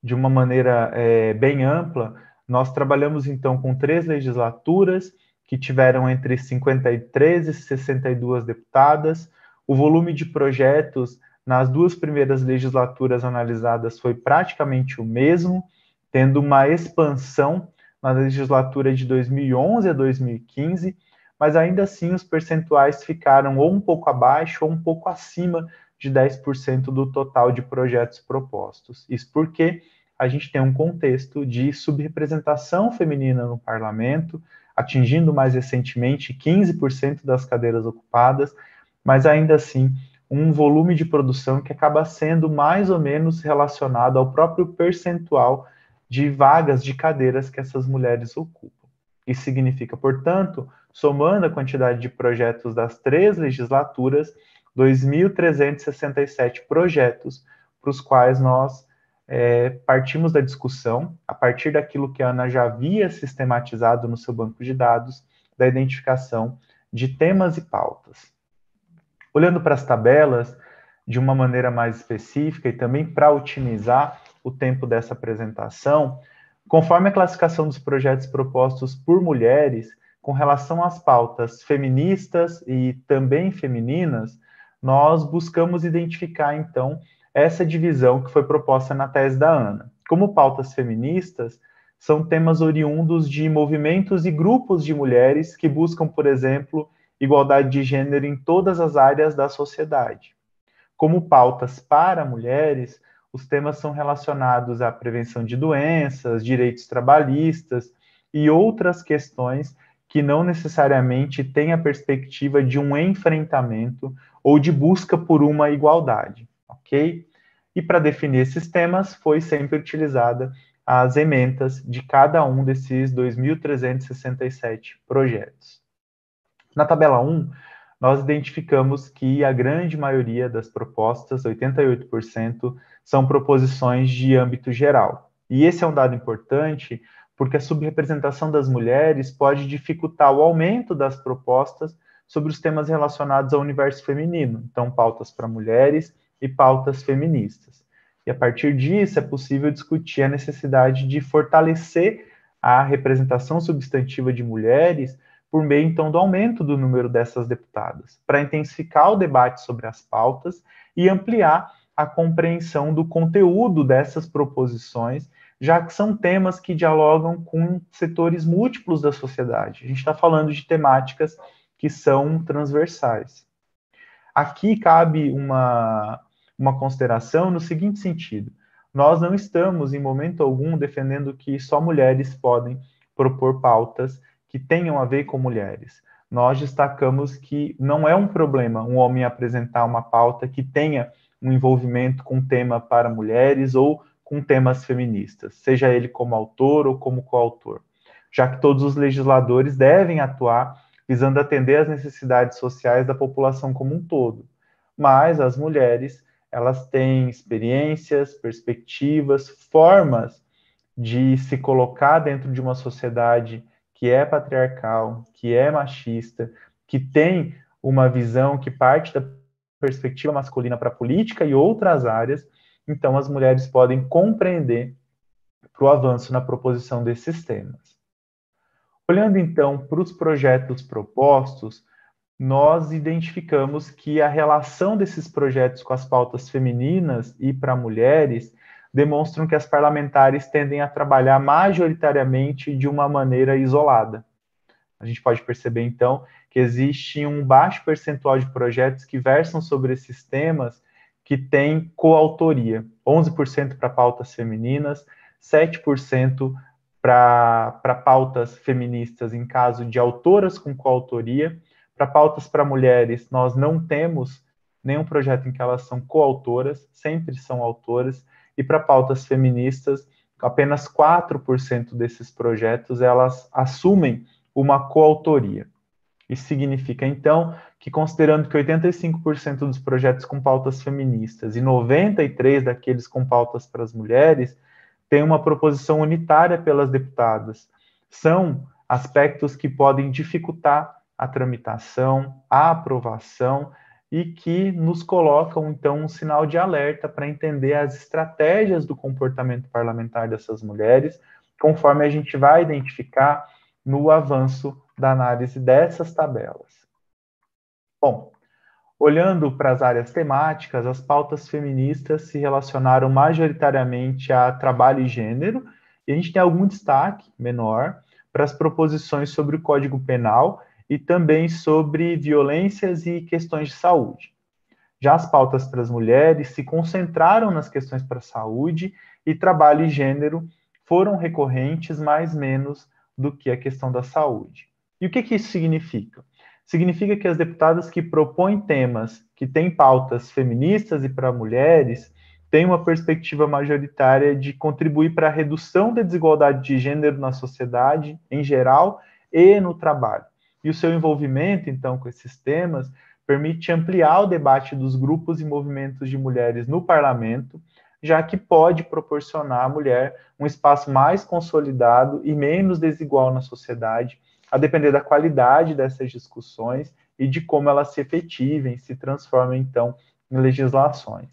de uma maneira é, bem ampla, nós trabalhamos então com três legislaturas que tiveram entre 53 e 62 deputadas. O volume de projetos nas duas primeiras legislaturas analisadas foi praticamente o mesmo, tendo uma expansão na legislatura de 2011 a 2015, mas ainda assim os percentuais ficaram ou um pouco abaixo ou um pouco acima de 10% do total de projetos propostos. Isso porque a gente tem um contexto de subrepresentação feminina no parlamento, atingindo mais recentemente 15% das cadeiras ocupadas, mas ainda assim um volume de produção que acaba sendo mais ou menos relacionado ao próprio percentual de vagas de cadeiras que essas mulheres ocupam. Isso significa, portanto, somando a quantidade de projetos das três legislaturas, 2.367 projetos para os quais nós é, partimos da discussão, a partir daquilo que a Ana já havia sistematizado no seu banco de dados, da identificação de temas e pautas. Olhando para as tabelas de uma maneira mais específica e também para otimizar o tempo dessa apresentação, conforme a classificação dos projetos propostos por mulheres, com relação às pautas feministas e também femininas, nós buscamos identificar, então, essa divisão que foi proposta na tese da Ana. Como pautas feministas, são temas oriundos de movimentos e grupos de mulheres que buscam, por exemplo, igualdade de gênero em todas as áreas da sociedade. Como pautas para mulheres, os temas são relacionados à prevenção de doenças, direitos trabalhistas e outras questões que não necessariamente têm a perspectiva de um enfrentamento ou de busca por uma igualdade ok? E para definir esses temas, foi sempre utilizada as ementas de cada um desses 2.367 projetos. Na tabela 1, nós identificamos que a grande maioria das propostas, 88%, são proposições de âmbito geral. E esse é um dado importante porque a subrepresentação das mulheres pode dificultar o aumento das propostas sobre os temas relacionados ao universo feminino. Então, pautas para mulheres e pautas feministas. E a partir disso é possível discutir a necessidade de fortalecer a representação substantiva de mulheres por meio então do aumento do número dessas deputadas, para intensificar o debate sobre as pautas e ampliar a compreensão do conteúdo dessas proposições já que são temas que dialogam com setores múltiplos da sociedade. A gente está falando de temáticas que são transversais. Aqui cabe uma, uma consideração no seguinte sentido: nós não estamos, em momento algum, defendendo que só mulheres podem propor pautas que tenham a ver com mulheres. Nós destacamos que não é um problema um homem apresentar uma pauta que tenha um envolvimento com tema para mulheres ou com temas feministas, seja ele como autor ou como coautor, já que todos os legisladores devem atuar visando atender às necessidades sociais da população como um todo. Mas as mulheres, elas têm experiências, perspectivas, formas de se colocar dentro de uma sociedade que é patriarcal, que é machista, que tem uma visão que parte da perspectiva masculina para a política e outras áreas, então as mulheres podem compreender para o avanço na proposição desses temas. Olhando então para os projetos propostos, nós identificamos que a relação desses projetos com as pautas femininas e para mulheres demonstram que as parlamentares tendem a trabalhar majoritariamente de uma maneira isolada. A gente pode perceber, então, que existe um baixo percentual de projetos que versam sobre esses temas que têm coautoria, 11% para pautas femininas, 7% para pautas feministas em caso de autoras com coautoria. Para pautas para mulheres, nós não temos nenhum projeto em que elas são coautoras, sempre são autoras. E para pautas feministas, apenas 4% desses projetos elas assumem uma coautoria. Isso significa, então, que considerando que 85% dos projetos com pautas feministas e 93% daqueles com pautas para as mulheres têm uma proposição unitária pelas deputadas, são aspectos que podem dificultar a tramitação, a aprovação e que nos colocam, então, um sinal de alerta para entender as estratégias do comportamento parlamentar dessas mulheres, conforme a gente vai identificar no avanço da análise dessas tabelas. Bom, olhando para as áreas temáticas, as pautas feministas se relacionaram majoritariamente a trabalho e gênero, e a gente tem algum destaque menor para as proposições sobre o Código Penal e também sobre violências e questões de saúde. Já as pautas para as mulheres se concentraram nas questões para a saúde e trabalho e gênero foram recorrentes, mais menos do que a questão da saúde. E o que, que isso significa? Significa que as deputadas que propõem temas que têm pautas feministas e para mulheres têm uma perspectiva majoritária de contribuir para a redução da desigualdade de gênero na sociedade em geral e no trabalho. E o seu envolvimento, então, com esses temas permite ampliar o debate dos grupos e movimentos de mulheres no parlamento, já que pode proporcionar à mulher um espaço mais consolidado e menos desigual na sociedade, a depender da qualidade dessas discussões e de como elas se efetivem, se transformem, então, em legislações.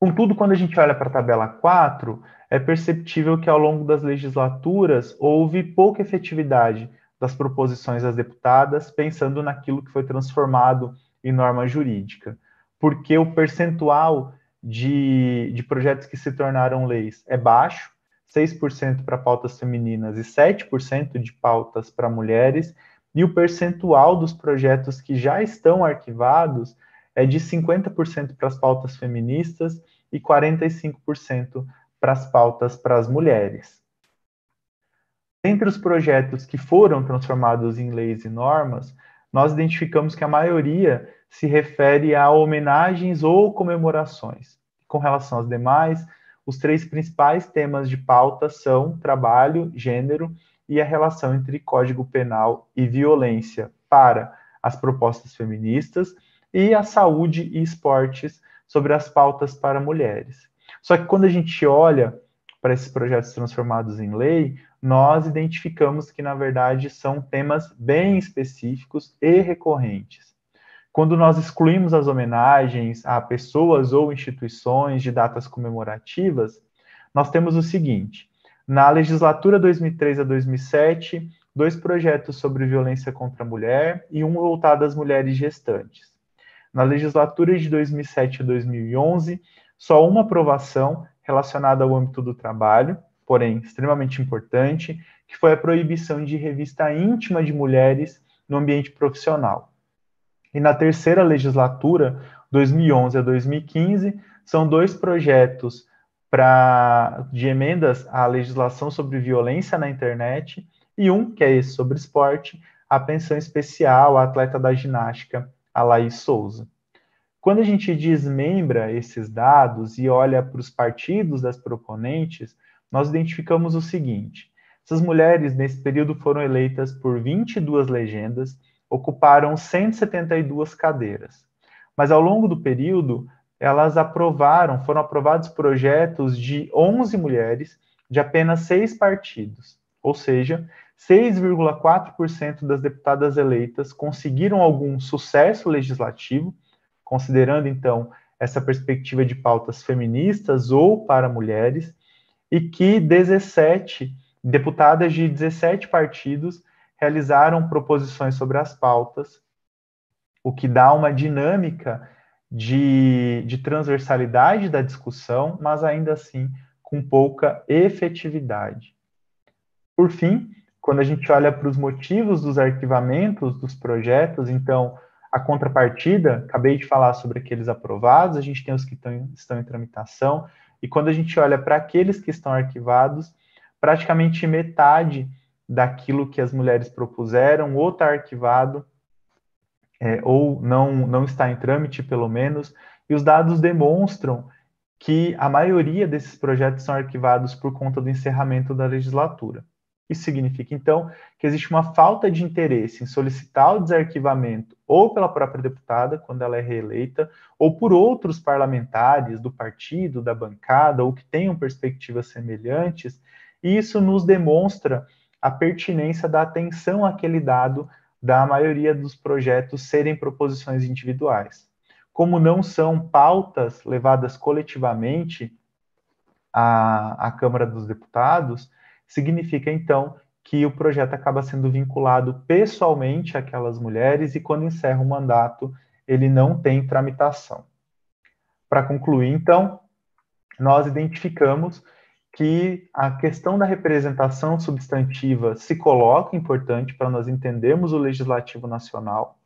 Contudo, quando a gente olha para a tabela 4, é perceptível que ao longo das legislaturas houve pouca efetividade das proposições das deputadas, pensando naquilo que foi transformado em norma jurídica, porque o percentual de, de projetos que se tornaram leis é baixo, 6% para pautas femininas e 7% de pautas para mulheres, e o percentual dos projetos que já estão arquivados é de 50% para as pautas feministas e 45% para as pautas para as mulheres. Entre os projetos que foram transformados em leis e normas, nós identificamos que a maioria se refere a homenagens ou comemorações. Com relação aos demais, os três principais temas de pauta são trabalho, gênero e a relação entre Código Penal e violência para as propostas feministas e a saúde e esportes sobre as pautas para mulheres. Só que quando a gente olha para esses projetos transformados em lei, nós identificamos que, na verdade, são temas bem específicos e recorrentes. Quando nós excluímos as homenagens a pessoas ou instituições de datas comemorativas, nós temos o seguinte: na legislatura 2003 a 2007, dois projetos sobre violência contra a mulher e um voltado às mulheres gestantes. Na legislatura de 2007 a 2011, só uma aprovação relacionada ao âmbito do trabalho, porém extremamente importante, que foi a proibição de revista íntima de mulheres no ambiente profissional. E na terceira legislatura, 2011 a 2015, são dois projetos pra, de emendas à legislação sobre violência na internet e um, que é esse sobre esporte, a pensão especial à atleta da ginástica, a Laís Souza. Quando a gente desmembra esses dados e olha para os partidos das proponentes, nós identificamos o seguinte: essas mulheres, nesse período, foram eleitas por 22 legendas, ocuparam 172 cadeiras. Mas ao longo do período, elas aprovaram, foram aprovados projetos de 11 mulheres de apenas seis partidos, ou seja, 6,4% das deputadas eleitas conseguiram algum sucesso legislativo, considerando então essa perspectiva de pautas feministas ou para mulheres, e que 17 deputadas de 17 partidos realizaram proposições sobre as pautas, o que dá uma dinâmica de, de transversalidade da discussão, mas ainda assim com pouca efetividade. Por fim, quando a gente olha para os motivos dos arquivamentos dos projetos, então, a contrapartida, acabei de falar sobre aqueles aprovados, a gente tem os que estão, estão em tramitação, e quando a gente olha para aqueles que estão arquivados, praticamente metade daquilo que as mulheres propuseram ou está arquivado, é, ou não, não está em trâmite, pelo menos, e os dados demonstram que a maioria desses projetos são arquivados por conta do encerramento da legislatura. Isso significa, então, que existe uma falta de interesse em solicitar o desarquivamento ou pela própria deputada, quando ela é reeleita, ou por outros parlamentares do partido, da bancada, ou que tenham perspectivas semelhantes, e isso nos demonstra a pertinência da atenção àquele dado da maioria dos projetos serem proposições individuais. Como não são pautas levadas coletivamente à, à Câmara dos Deputados, significa então que o projeto acaba sendo vinculado pessoalmente àquelas mulheres e quando encerra o mandato, ele não tem tramitação. Para concluir, então, nós identificamos que a questão da representação substantiva se coloca importante para nós entendermos o legislativo nacional,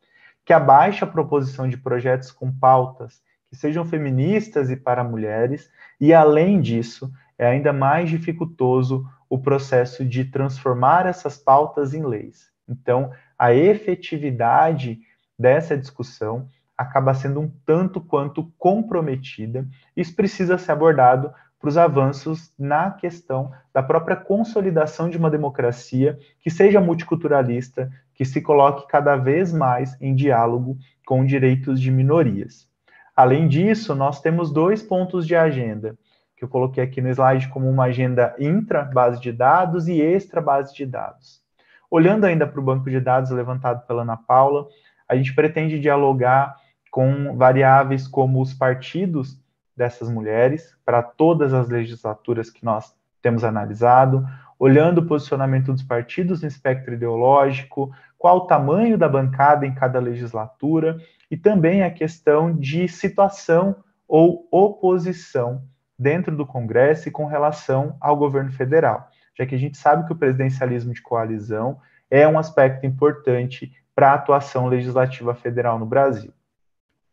que a baixa proposição de projetos com pautas que sejam feministas e para mulheres, e além disso, é ainda mais dificultoso o processo de transformar essas pautas em leis. Então, a efetividade dessa discussão acaba sendo um tanto quanto comprometida. Isso precisa ser abordado para os avanços na questão da própria consolidação de uma democracia que seja multiculturalista, que se coloque cada vez mais em diálogo com direitos de minorias. Além disso, nós temos dois pontos de agenda que eu coloquei aqui no slide como uma agenda intra base de dados e extra base de dados. Olhando ainda para o banco de dados levantado pela Ana Paula, a gente pretende dialogar com variáveis como os partidos dessas mulheres para todas as legislaturas que nós temos analisado, olhando o posicionamento dos partidos no espectro ideológico, qual o tamanho da bancada em cada legislatura e também a questão de situação ou oposição dentro do Congresso e com relação ao governo federal, já que a gente sabe que o presidencialismo de coalizão é um aspecto importante para a atuação legislativa federal no Brasil.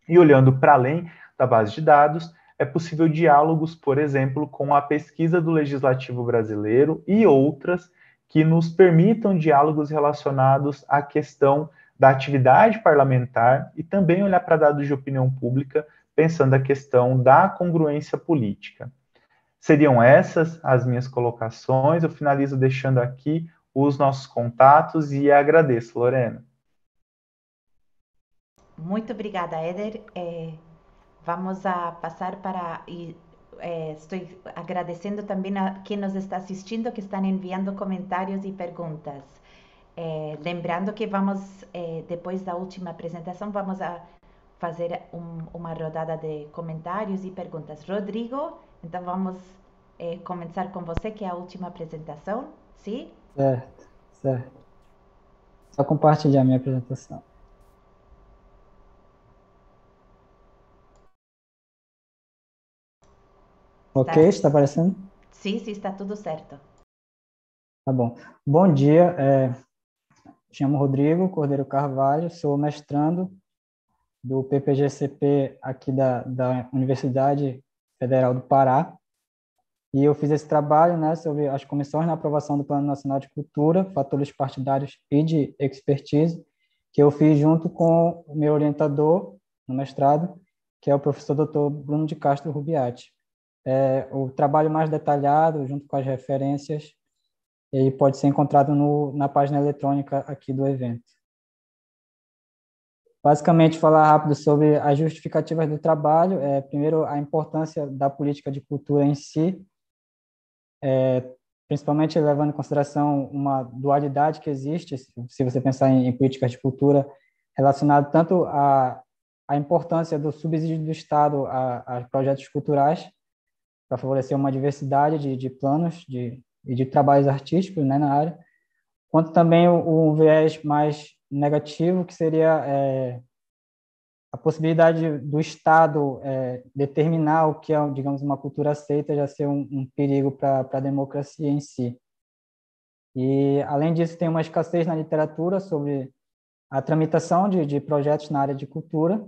E olhando para além da base de dados, é possível diálogos, por exemplo, com a pesquisa do legislativo brasileiro e outras que nos permitam diálogos relacionados à questão da atividade parlamentar e também olhar para dados de opinião pública pensando a questão da congruência política. Seriam essas as minhas colocações. Eu finalizo deixando aqui os nossos contatos e agradeço, Lorena. Muito obrigada, Éder. É, vamos a passar para. É, estou agradecendo também a quem nos está assistindo, que estão enviando comentários e perguntas. É, lembrando que vamos, é, depois da última apresentação, vamos a fazer um, uma rodada de comentários e perguntas. Rodrigo, então vamos eh, começar com você, que é a última apresentação, sim? Certo, certo. Só compartilhar minha apresentação. Ok, está aparecendo? Sim, sim, está tudo certo. Tá bom. Bom dia, é, chamo Rodrigo Cordeiro Carvalho, sou mestrando do PPGCP aqui da, da Universidade Federal do Pará. E eu fiz esse trabalho né, sobre as comissões na aprovação do Plano Nacional de Cultura, fatores partidários e de expertise, que eu fiz junto com o meu orientador no mestrado, que é o professor Dr. Bruno de Castro Rubiati. É, o trabalho mais detalhado, junto com as referências, ele pode ser encontrado no, na página eletrônica aqui do evento. Basicamente, falar rápido sobre as justificativas do trabalho. É, primeiro, a importância da política de cultura em si, é, principalmente levando em consideração uma dualidade que existe, se você pensar em, em políticas de cultura, relacionado tanto à, à importância do subsídio do Estado a, a projetos culturais, para favorecer uma diversidade de, de planos de, e de trabalhos artísticos né, na área, quanto também o, o viés mais negativo, que seria é, a possibilidade do Estado é, determinar o que é, digamos, uma cultura aceita já ser um, um perigo para a democracia em si. E, além disso, tem uma escassez na literatura sobre a tramitação de, de projetos na área de cultura,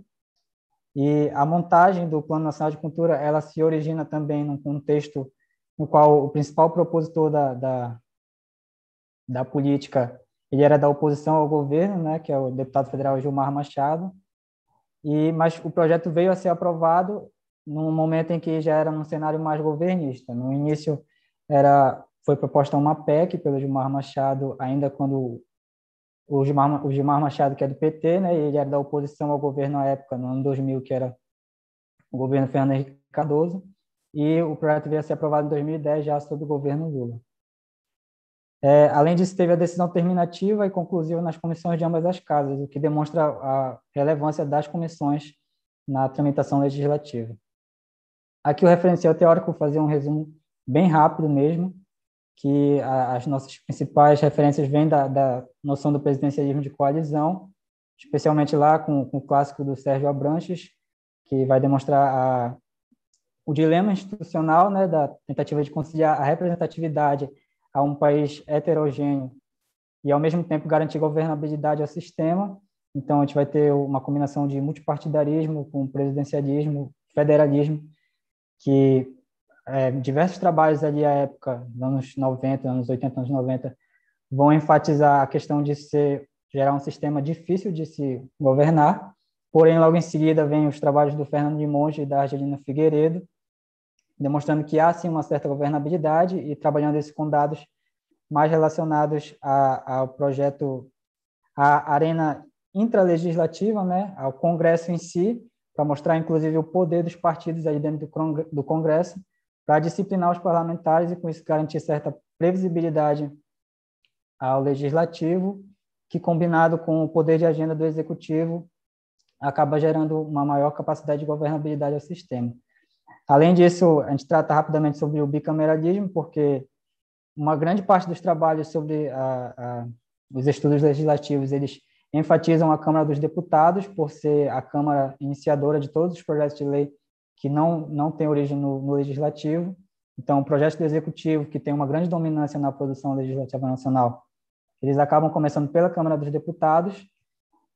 e a montagem do Plano Nacional de Cultura, ela se origina também num contexto no qual o principal propositor da, da, da política ele era da oposição ao governo, né, que é o deputado federal Gilmar Machado, e mas o projeto veio a ser aprovado num momento em que já era num cenário mais governista. No início era foi proposta uma PEC pelo Gilmar Machado, ainda quando o Gilmar, o Gilmar Machado, que é do PT, né, ele era da oposição ao governo à época, no ano 2000, que era o governo Fernando Henrique Cardoso, e o projeto veio a ser aprovado em 2010, já sob o governo Lula. É, além disso, teve a decisão terminativa e conclusiva nas comissões de ambas as casas, o que demonstra a relevância das comissões na tramitação legislativa. Aqui o referencial teórico, vou fazer um resumo bem rápido mesmo, que as nossas principais referências vêm da, da, noção do presidencialismo de coalizão, especialmente lá com, com o clássico do Sérgio Abranches, que vai demonstrar a, o dilema institucional né, da tentativa de conciliar a representatividade a um país heterogêneo e, ao mesmo tempo, garantir governabilidade ao sistema. Então, a gente vai ter uma combinação de multipartidarismo com presidencialismo, federalismo, que é, diversos trabalhos ali à época, nos anos 90, anos 80, anos 90, vão enfatizar a questão de ser gerar um sistema difícil de se governar. Porém, logo em seguida, vem os trabalhos do Fernando de Monge e da Argelina Figueiredo, demonstrando que há sim uma certa governabilidade e trabalhando isso com dados mais relacionados a, ao projeto, à arena intralegislativa, né, ao Congresso em si, para mostrar inclusive o poder dos partidos aí dentro do Congresso para disciplinar os parlamentares e, com isso, garantir certa previsibilidade ao legislativo, que, combinado com o poder de agenda do executivo, acaba gerando uma maior capacidade de governabilidade ao sistema. Além disso, a gente trata rapidamente sobre o bicameralismo, porque uma grande parte dos trabalhos sobre a, a, os estudos legislativos, eles enfatizam a Câmara dos Deputados por ser a Câmara iniciadora de todos os projetos de lei que não, não tem origem no, no legislativo. Então, projetos do executivo, que tem uma grande dominância na produção legislativa nacional, eles acabam começando pela Câmara dos Deputados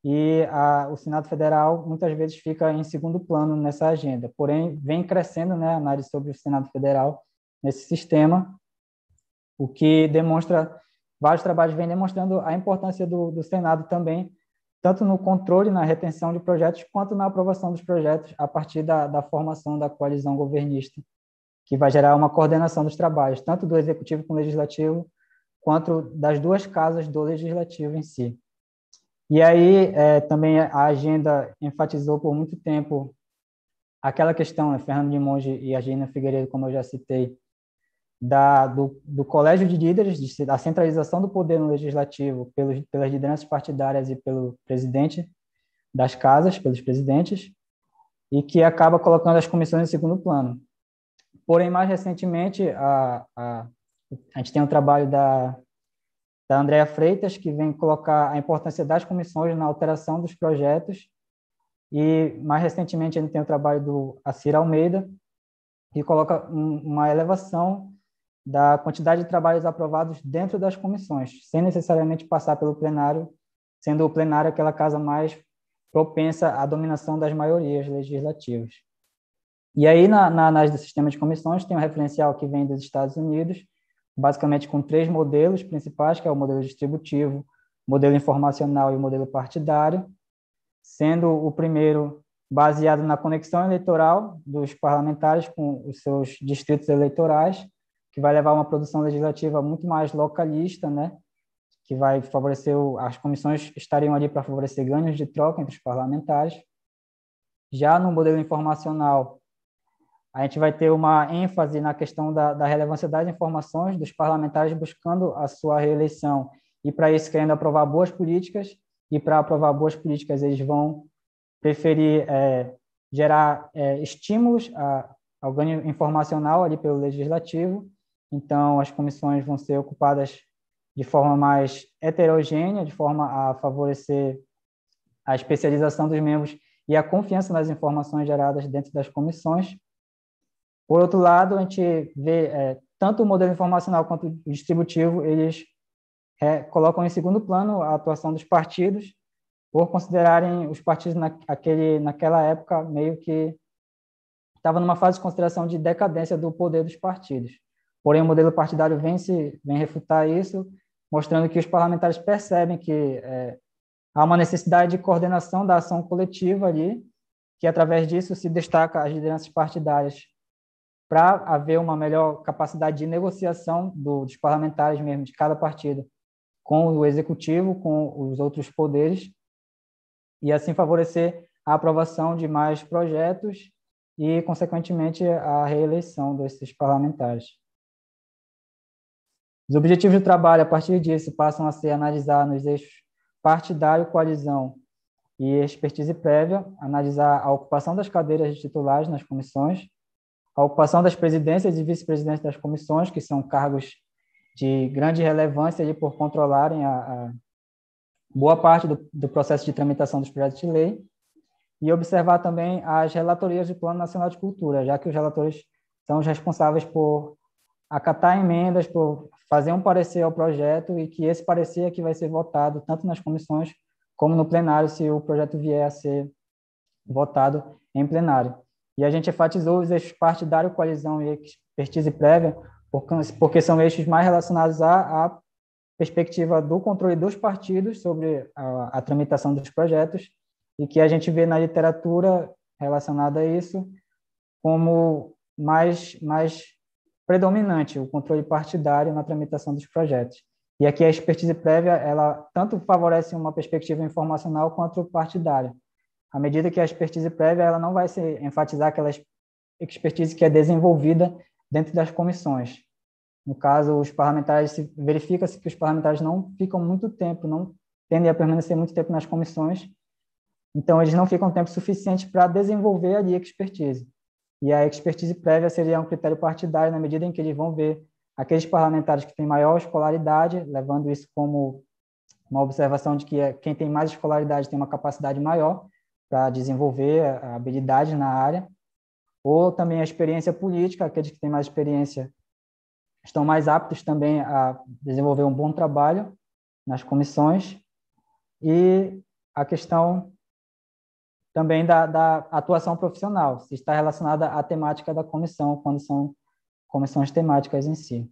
e a, o Senado Federal muitas vezes fica em segundo plano nessa agenda. Porém, vem crescendo né, a análise sobre o Senado Federal nesse sistema, o que demonstra, vários trabalhos vêm demonstrando a importância do, do Senado também tanto no controle, na retenção de projetos, quanto na aprovação dos projetos a partir da, da formação da coalizão governista, que vai gerar uma coordenação dos trabalhos, tanto do executivo com o legislativo, quanto das duas casas do legislativo em si. E aí é, também a agenda enfatizou por muito tempo aquela questão, né, Fernando de Monge e a Gina Figueiredo, como eu já citei, da, do, do colégio de líderes, de, da centralização do poder no legislativo pelos, pelas lideranças partidárias e pelo presidente das casas, pelos presidentes, e que acaba colocando as comissões em segundo plano. Porém, mais recentemente, a, a, a gente tem um trabalho da, da Andrea Freitas, que vem colocar a importância das comissões na alteração dos projetos, e mais recentemente gente tem o trabalho do Acir Almeida, que coloca um, uma elevação da quantidade de trabalhos aprovados dentro das comissões, sem necessariamente passar pelo plenário, sendo o plenário aquela casa mais propensa à dominação das maiorias legislativas. E aí, na, na análise do sistema de comissões, tem um referencial que vem dos Estados Unidos, basicamente com três modelos principais, que é o modelo distributivo, modelo informacional e o modelo partidário, sendo o primeiro baseado na conexão eleitoral dos parlamentares com os seus distritos eleitorais, que vai levar uma produção legislativa muito mais localista, né? que vai favorecer, o, as comissões estariam ali para favorecer ganhos de troca entre os parlamentares. Já no modelo informacional, a gente vai ter uma ênfase na questão da, da relevância das informações dos parlamentares buscando a sua reeleição e para isso querendo aprovar boas políticas e para aprovar boas políticas eles vão preferir é, gerar é, estímulos a, ao ganho informacional ali pelo legislativo. Então, as comissões vão ser ocupadas de forma mais heterogênea, de forma a favorecer a especialização dos membros e a confiança nas informações geradas dentro das comissões. Por outro lado, a gente vê é, tanto o modelo informacional quanto o distributivo, eles é, colocam em segundo plano a atuação dos partidos, por considerarem os partidos naquele, naquela época meio que estava numa fase de consideração de decadência do poder dos partidos. Porém, o modelo partidário vem, se, vem refutar isso, mostrando que os parlamentares percebem que é, há uma necessidade de coordenação da ação coletiva ali, que através disso se destaca as lideranças partidárias para haver uma melhor capacidade de negociação do, dos parlamentares mesmo, de cada partido, com o executivo, com os outros poderes, e assim favorecer a aprovação de mais projetos e, consequentemente, a reeleição desses parlamentares. Os objetivos do trabalho, a partir disso, passam a ser analisar nos eixos partidário, coalizão e expertise prévia, analisar a ocupação das cadeiras de titulares nas comissões, a ocupação das presidências e vice-presidentes das comissões, que são cargos de grande relevância ali por controlarem a, a boa parte do, do, processo de tramitação dos projetos de lei, e observar também as relatorias do Plano Nacional de Cultura, já que os relatores são os responsáveis por acatar emendas, por fazer um parecer ao projeto e que esse parecer aqui vai ser votado tanto nas comissões como no plenário, se o projeto vier a ser votado em plenário. E a gente enfatizou os eixos partidário, coalizão e expertise prévia, porque são eixos mais relacionados à, à perspectiva do controle dos partidos sobre a, a, tramitação dos projetos e que a gente vê na literatura relacionada a isso como mais, mais predominante, o controle partidário na tramitação dos projetos. E aqui a expertise prévia, ela tanto favorece uma perspectiva informacional quanto partidária à medida que a expertise prévia ela não vai se enfatizar aquela expertise que é desenvolvida dentro das comissões. No caso, os parlamentares verifica-se que os parlamentares não ficam muito tempo, não tendem a permanecer muito tempo nas comissões, então eles não ficam tempo suficiente para desenvolver ali a expertise. E a expertise prévia seria um critério partidário na medida em que eles vão ver aqueles parlamentares que têm maior escolaridade, levando isso como uma observação de que quem tem mais escolaridade tem uma capacidade maior, para desenvolver a habilidade na área, ou também a experiência política, aqueles que têm mais experiência estão mais aptos também a desenvolver um bom trabalho nas comissões, e a questão também da, da atuação profissional, se está relacionada à temática da comissão, quando são comissões temáticas em si.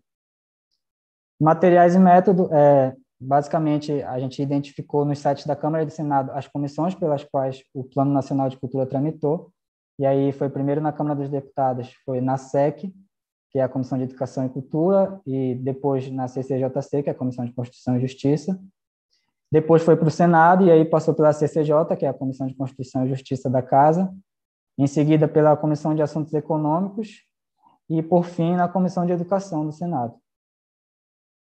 Materiais e método, é, Basicamente, a gente identificou nos sites da Câmara e do Senado as comissões pelas quais o Plano Nacional de Cultura tramitou, e aí foi primeiro na Câmara dos Deputados, foi na SEC, que é a Comissão de Educação e Cultura, e depois na CCJC, que é a Comissão de Constituição e Justiça. Depois foi para o Senado, e aí passou pela CCJ, que é a Comissão de Constituição e Justiça da Casa, em seguida pela Comissão de Assuntos Econômicos, e, por fim, na Comissão de Educação do Senado.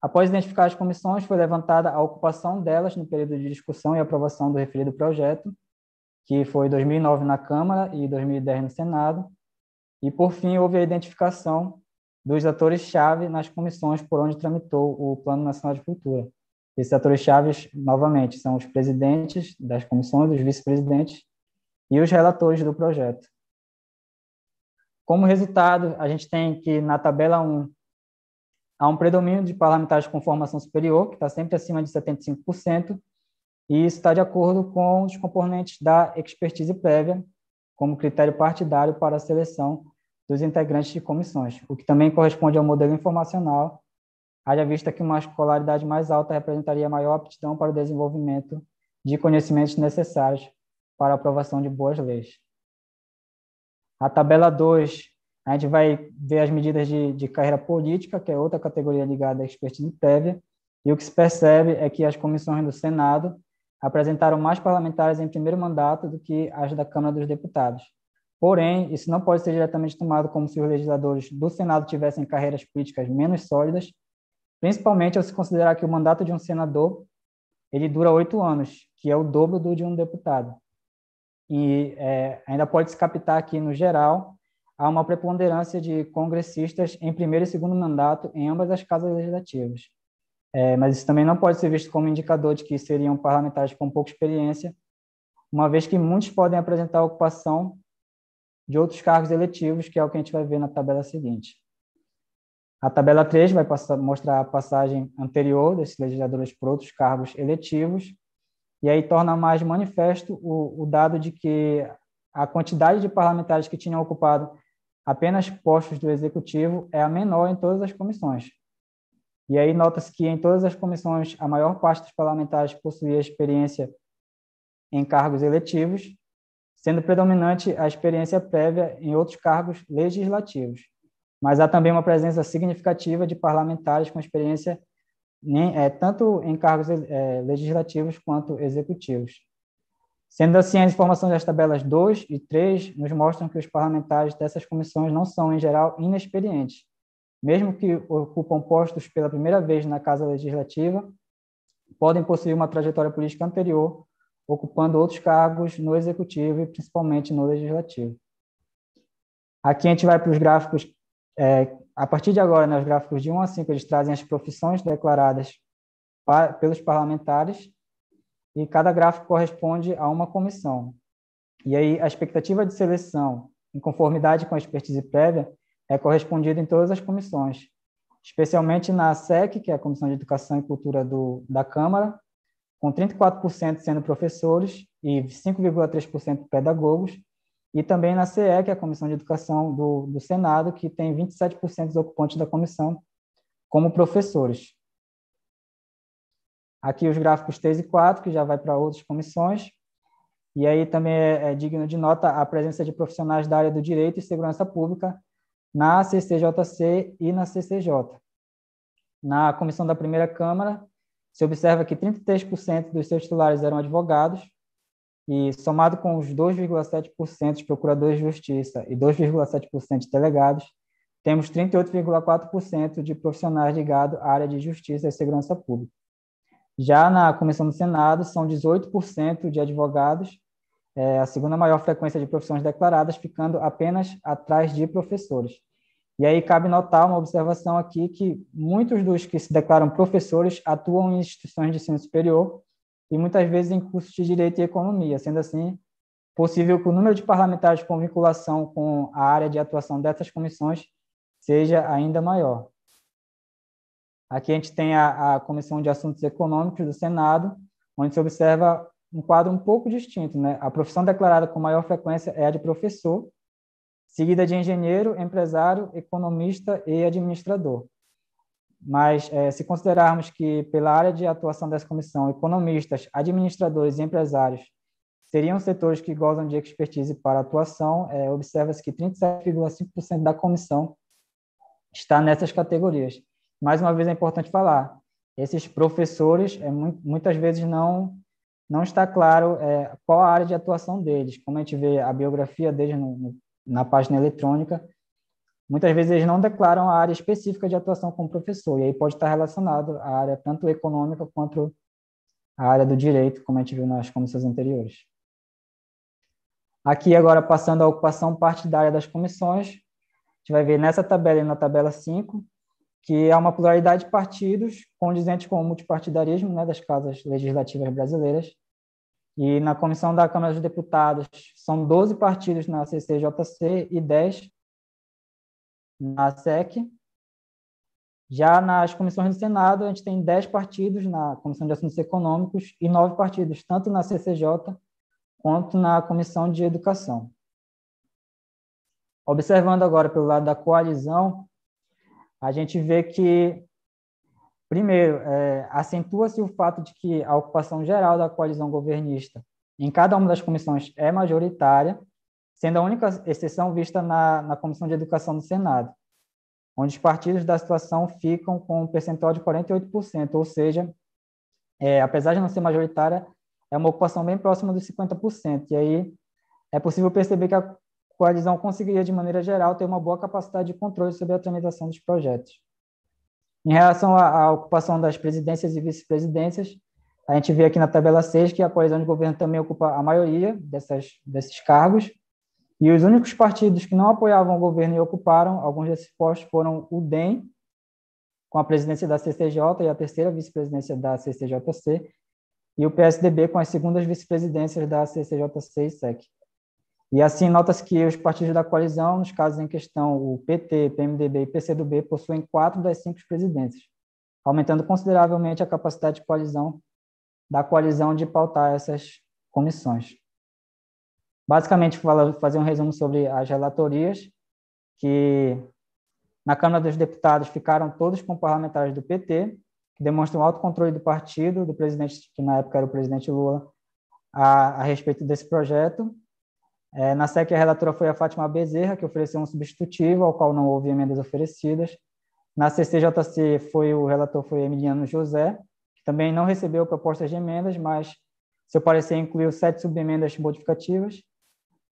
Após identificar as comissões, foi levantada a ocupação delas no período de discussão e aprovação do referido projeto, que foi 2009 na Câmara e 2010 no Senado. E, por fim, houve a identificação dos atores-chave nas comissões por onde tramitou o Plano Nacional de Cultura. Esses atores-chave, novamente, são os presidentes das comissões, os vice-presidentes e os relatores do projeto. Como resultado, a gente tem que na tabela 1 há um predomínio de parlamentares com formação superior, que está sempre acima de 75%, e isso está de acordo com os componentes da expertise prévia, como critério partidário para a seleção dos integrantes de comissões, o que também corresponde ao modelo informacional, haja vista que uma escolaridade mais alta representaria maior aptidão para o desenvolvimento de conhecimentos necessários para a aprovação de boas leis. A tabela 2, a gente vai ver as medidas de, de carreira política, que é outra categoria ligada à expertise prévia, e o que se percebe é que as comissões do Senado apresentaram mais parlamentares em primeiro mandato do que as da Câmara dos Deputados. Porém, isso não pode ser diretamente tomado como se os legisladores do Senado tivessem carreiras políticas menos sólidas, principalmente ao se considerar que o mandato de um senador ele dura oito anos, que é o dobro do de um deputado. E é, ainda pode se captar aqui, no geral, há uma preponderância de congressistas em primeiro e segundo mandato em ambas as casas legislativas. É, mas isso também não pode ser visto como indicador de que seriam parlamentares com pouca experiência, uma vez que muitos podem apresentar a ocupação de outros cargos eletivos, que é o que a gente vai ver na tabela seguinte. A tabela 3 vai passar, mostrar a passagem anterior desses legisladores por outros cargos eletivos, e aí torna mais manifesto o, o dado de que a quantidade de parlamentares que tinham ocupado apenas postos do executivo é a menor em todas as comissões, e aí nota-se que em todas as comissões a maior parte dos parlamentares possuía experiência em cargos eletivos, sendo predominante a experiência prévia em outros cargos legislativos. Mas há também uma presença significativa de parlamentares com experiência é, tanto em cargos é, legislativos quanto executivos. Sendo assim, as informações das tabelas 2 e 3 nos mostram que os parlamentares dessas comissões não são, em geral, inexperientes, mesmo que ocupam postos pela primeira vez na Casa Legislativa, podem possuir uma trajetória política anterior, ocupando outros cargos no Executivo e principalmente no Legislativo. Aqui a gente vai para os gráficos, é, a partir de agora, né, os gráficos de 1 a 5, eles trazem as profissões declaradas pelos parlamentares, e cada gráfico corresponde a uma comissão. E aí, a expectativa de seleção, em conformidade com a expertise prévia, é correspondido em todas as comissões, especialmente na SEC, que é a Comissão de Educação e Cultura do, da Câmara, com 34% sendo professores e 5,3% pedagogos, e também na CE, que é a Comissão de Educação do, do Senado, que tem 27% dos ocupantes da comissão como professores. Aqui os gráficos 3 e 4, que já vai para outras comissões, e aí também é, é digno de nota a presença de profissionais da área do direito e segurança pública na CCJC e na CCJ. Na comissão da primeira Câmara, se observa que 33% dos seus titulares eram advogados, e somado com os 2,7% de procuradores de justiça e 2,7% de delegados, temos 38,4% de profissionais ligados à área de justiça e segurança pública. Já na comissão do Senado, são 18% de advogados é a segunda maior frequência de profissões declaradas, ficando apenas atrás de professores. E aí cabe notar uma observação aqui que muitos dos que se declaram professores atuam em instituições de ensino superior e muitas vezes em cursos de direito e economia, sendo assim possível que o número de parlamentares com vinculação com a área de atuação dessas comissões seja ainda maior. Aqui a gente tem a, a Comissão de Assuntos Econômicos do Senado, onde se observa um quadro um pouco distinto. Né? A profissão declarada com maior frequência é a de professor, seguida de engenheiro, empresário, economista e administrador. Mas, é, se considerarmos que, pela área de atuação dessa comissão, economistas, administradores e empresários seriam setores que gozam de expertise para atuação, é, observa-se que 37,5% da comissão está nessas categorias. Mais uma vez, é importante falar, esses professores é, muitas vezes não não está claro é, qual a área de atuação deles. Como a gente vê a biografia deles no, no, na página eletrônica, muitas vezes eles não declaram a área específica de atuação como professor, e aí pode estar relacionado à área tanto econômica quanto a área do direito, como a gente viu nas comissões anteriores. Aqui, agora, passando à ocupação partidária das comissões, a gente vai ver nessa tabela e na tabela 5, que há uma pluralidade de partidos condizente com o multipartidarismo né, das casas legislativas brasileiras, e na comissão da Câmara dos Deputados são 12 partidos na CCJC e 10 na SEC. Já nas comissões do Senado, a gente tem 10 partidos na Comissão de Assuntos Econômicos e 9 partidos, tanto na CCJ quanto na Comissão de Educação. Observando agora pelo lado da coalizão, a gente vê que, primeiro, é, acentua-se o fato de que a ocupação geral da coalizão governista em cada uma das comissões é majoritária, sendo a única exceção vista na, na Comissão de Educação do Senado, onde os partidos da situação ficam com um percentual de 48%, ou seja, é, apesar de não ser majoritária, é uma ocupação bem próxima dos 50%. E aí é possível perceber que a coalizão conseguiria, de maneira geral, ter uma boa capacidade de controle sobre a tramitação dos projetos. Em relação à, ocupação das presidências e vice-presidências, a gente vê aqui na tabela 6 que a coalizão de governo também ocupa a maioria dessas, desses cargos, e os únicos partidos que não apoiavam o governo e ocuparam alguns desses postos foram o DEM, com a presidência da CCJ e a terceira vice-presidência da CCJC, e o PSDB com as segundas vice-presidências da CCJC e SEC. E assim, nota-se que os partidos da coalizão, nos casos em questão, o PT, PMDB e PCdoB, possuem quatro das cinco presidências, aumentando consideravelmente a capacidade de coalizão da coalizão de pautar essas comissões. Basicamente, fazer um resumo sobre as relatorias, que na Câmara dos Deputados ficaram todos com parlamentares do PT, que demonstram alto controle do partido, do presidente, que na época era o presidente Lula, a, a respeito desse projeto. É, na SEC, a relatora foi a Fátima Bezerra, que ofereceu um substitutivo, ao qual não houve emendas oferecidas. Na CCJC, foi, o relator foi Emiliano José, também não recebeu propostas de emendas, mas seu parecer incluiu sete subemendas modificativas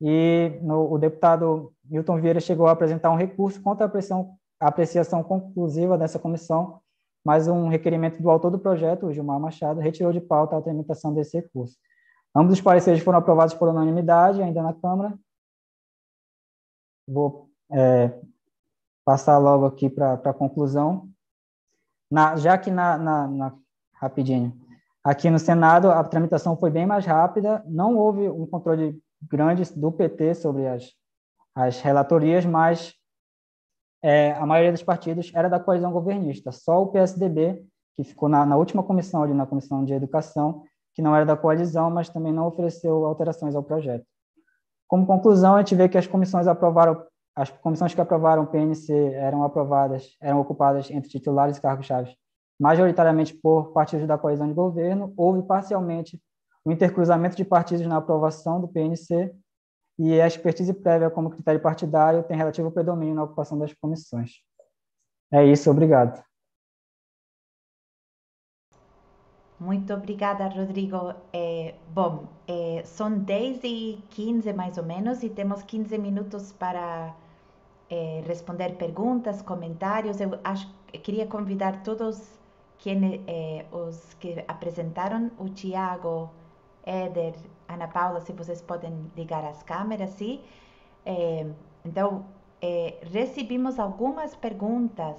e no, o deputado Milton Vieira chegou a apresentar um recurso contra a, pressão, a apreciação conclusiva dessa comissão, mas um requerimento do autor do projeto, o Gilmar Machado, retirou de pauta a tramitação desse recurso. Ambos os pareceres foram aprovados por unanimidade ainda na Câmara. Vou é, passar logo aqui para a conclusão. Na, já que na, na, na rapidinho. Aqui no Senado, a tramitação foi bem mais rápida, não houve um controle grande do PT sobre as, as relatorias, mas é, a maioria dos partidos era da coalizão governista. Só o PSDB, que ficou na, na última comissão, ali na Comissão de Educação, que não era da coalizão, mas também não ofereceu alterações ao projeto. Como conclusão, a gente vê que as comissões aprovaram, as comissões que aprovaram o PNC eram aprovadas, eram ocupadas entre titulares e cargos-chave majoritariamente por partidos da coalizão de governo, houve parcialmente o intercruzamento de partidos na aprovação do PNC e a expertise prévia como critério partidário tem relativo predomínio na ocupação das comissões. É isso, obrigado. Muito obrigada, Rodrigo. É, bom, é, são 10 e 15 mais ou menos e temos 15 minutos para é, responder perguntas, comentários. Eu acho, queria convidar todos quem, eh, os que apresentaram, o Tiago, Éder, Ana Paula, se vocês podem ligar as câmeras, sim. Eh, então, eh, recebimos algumas perguntas,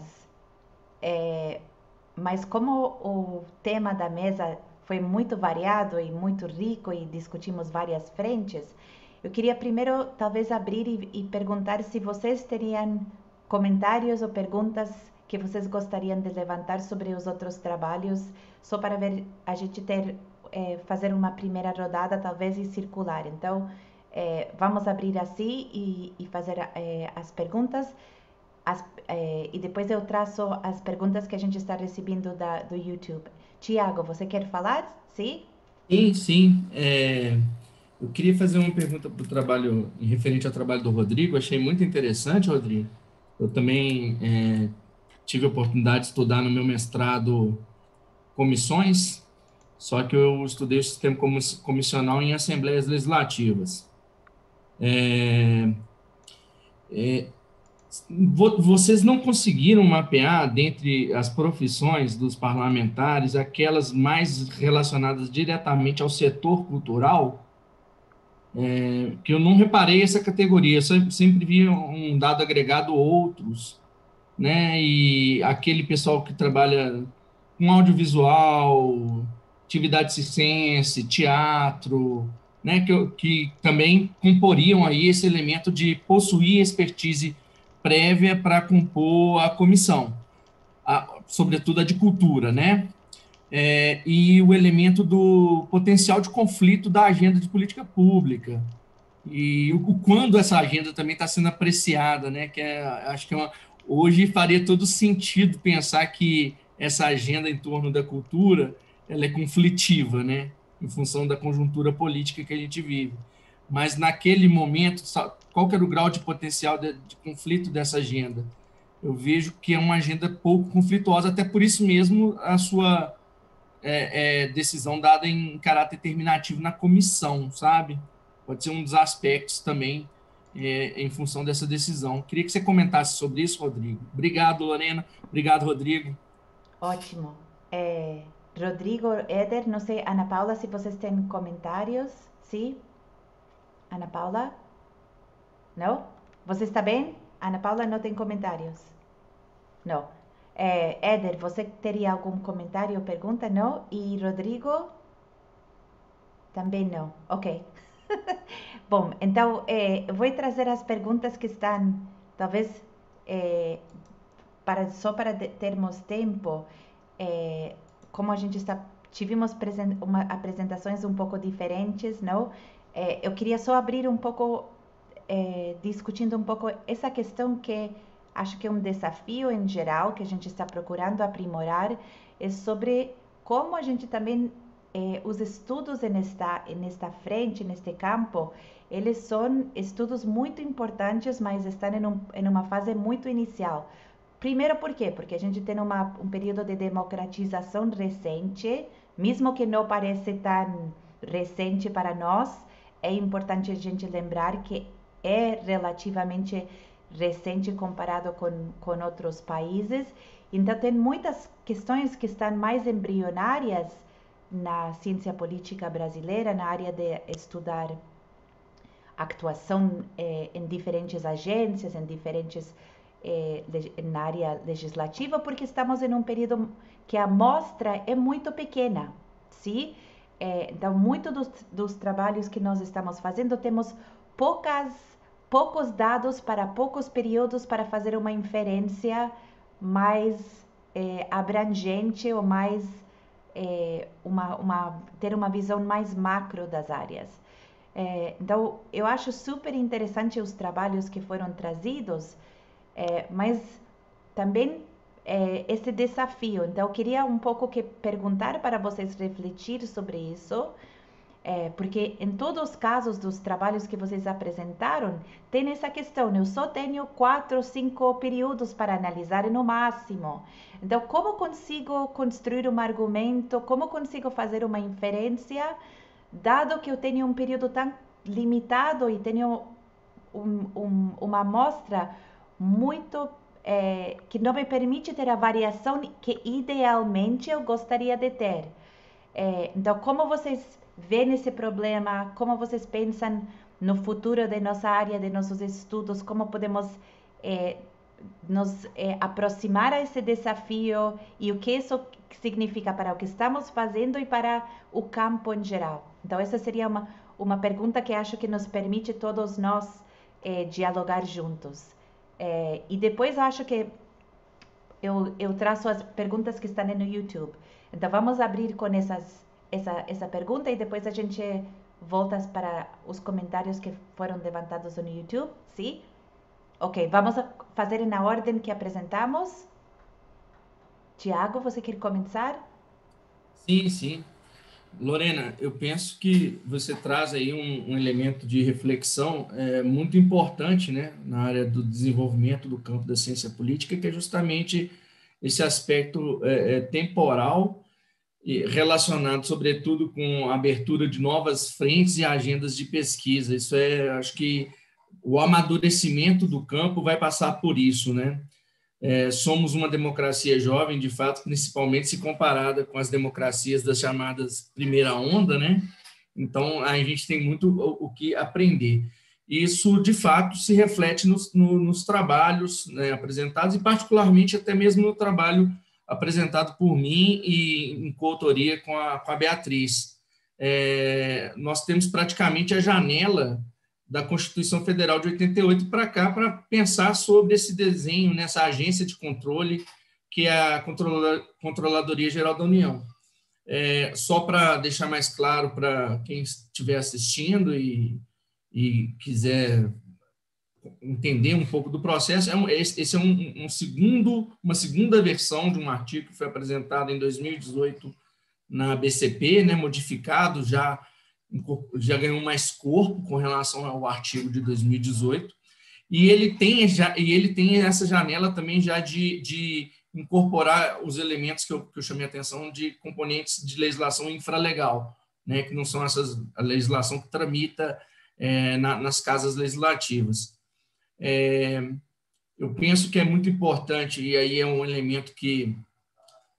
mas como o tema da mesa foi muito variado e muito rico e discutimos várias frentes, eu queria primeiro talvez abrir e, e perguntar se vocês teriam comentários ou perguntas que vocês gostariam de levantar sobre os outros trabalhos, só para ver a gente ter é, fazer uma primeira rodada, talvez e circular. Então, é, vamos abrir assim e, e fazer é, as perguntas. As, e depois eu traço as perguntas que a gente está recebendo da, do YouTube. Tiago, você quer falar? Sim? Sim, sim. É, eu queria fazer uma pergunta para o trabalho, em referente ao trabalho do Rodrigo. Achei muito interessante, Rodrigo. Eu também é, tive a oportunidade de estudar no meu mestrado comissões, só que eu estudei o sistema comissional em assembleias legislativas. É, é, vocês não conseguiram mapear, dentre as profissões dos parlamentares, aquelas mais relacionadas diretamente ao setor cultural? É, que eu não reparei essa categoria, eu sempre, sempre vi um dado agregado outros, né? E aquele pessoal que trabalha com audiovisual, atividade circense, teatro, né? Que, que também comporiam aí esse elemento de possuir expertise prévia para compor a comissão, a, sobretudo a de cultura, né? É, e o elemento do potencial de conflito da agenda de política pública e o, quando essa agenda também está sendo apreciada, né? Que é, acho que é uma, hoje faria todo sentido pensar que essa agenda em torno da cultura ela é conflitiva, né? Em função da conjuntura política que a gente vive. Mas naquele momento, qual que era o grau de potencial de, de conflito dessa agenda? Eu vejo que é uma agenda pouco conflituosa, até por isso mesmo a sua é, é, decisão dada em caráter terminativo na comissão, sabe? Pode ser um dos aspectos também é, em função dessa decisão. Queria que você comentasse sobre isso, Rodrigo. Obrigado, Lorena. Obrigado, Rodrigo. Ótimo. É, Rodrigo, Éder, não sei, Ana Paula, se vocês têm comentários. Sim? Ana Paula? Não? Você está bem? Ana Paula não tem comentários. Não. É, Éder, você teria algum comentário ou pergunta? Não? E Rodrigo? Também não. Ok. [laughs] Bom, então é, vou trazer as perguntas que estão, talvez, é, para, só para termos tempo, é, como a gente está, tivemos uma, apresentações um pouco diferentes, não? Eu queria só abrir um pouco, é, discutindo um pouco essa questão que acho que é um desafio em geral que a gente está procurando aprimorar, é sobre como a gente também eh, os estudos nesta, nesta frente, neste campo, eles são estudos muito importantes, mas estão em, um, em uma fase muito inicial. Primeiro, por quê? Porque a gente tem uma, um período de democratização recente, mesmo que não pareça tão recente para nós, é importante a gente lembrar que é relativamente recente comparado com, com outros países. Então, tem muitas questões que estão mais embrionárias na ciência política brasileira, na área de estudar atuação eh, em diferentes agências, em diferentes eh, na área legislativa, porque estamos em um período que a amostra é muito pequena, sim? Eh, então, muito dos, dos trabalhos que nós estamos fazendo temos poucas poucos dados para poucos períodos para fazer uma inferência mais eh, abrangente ou mais é, uma, uma, ter uma visão mais macro das áreas. É, então, eu acho super interessante os trabalhos que foram trazidos, é, mas também é, esse desafio. Então, eu queria um pouco que perguntar para vocês refletir sobre isso, é, porque em todos os casos dos trabalhos que vocês apresentaram, tem essa questão. Eu só tenho quatro, cinco períodos para analisar no máximo. Então, como consigo construir um argumento? Como consigo fazer uma inferência, dado que eu tenho um período tão limitado e tenho um, um, uma amostra muito é, que não me permite ter a variação que idealmente eu gostaria de ter. É, então, como vocês veem esse problema, como vocês pensam no futuro de nossa área, de nossos estudos, como podemos é, nos é, aproximar a esse desafio e o que isso significa para o que estamos fazendo e para o campo em geral. Então, essa seria uma, uma pergunta que acho que nos permite todos nós é, dialogar juntos. E depois acho que eu, eu traço as perguntas que estão no YouTube. Então, vamos abrir com essas essa, essa pergunta e depois a gente volta para os comentários que foram levantados no YouTube, sim? Ok, vamos fazer na ordem que apresentamos. Tiago, você quer começar? Sim, sim. Lorena, eu penso que você traz aí um, um elemento de reflexão é, muito importante né, na área do desenvolvimento do campo da ciência política, que é justamente esse aspecto é, é, temporal relacionado, sobretudo, com a abertura de novas frentes e agendas de pesquisa. Isso é, acho que o amadurecimento do campo vai passar por isso, né? É, somos uma democracia jovem, de fato, principalmente se comparada com as democracias das chamadas primeira onda, né? Então, a gente tem muito o, o que aprender. Isso, de fato, se reflete nos, no, nos trabalhos né, apresentados e, particularmente, até mesmo no trabalho apresentado por mim e em coautoria com a, com a Beatriz. É, nós temos praticamente a janela da Constituição Federal de 88 para cá para pensar sobre esse desenho nessa agência de controle que é a Controladoria Geral da União. É, só para deixar mais claro para quem estiver assistindo e, e quiser entender um pouco do processo, é um, esse é um, um, segundo, uma segunda versão de um artigo que foi apresentado em 2018 na BCP, né, modificado já já ganhou mais corpo com relação ao artigo de 2018 e ele tem já e ele tem essa janela também já de, de incorporar os elementos que eu, que eu chamei a atenção de componentes de legislação infralegal, né, que não são essas a legislação que tramita é, na, nas casas legislativas. É, eu penso que é muito importante e aí é um elemento que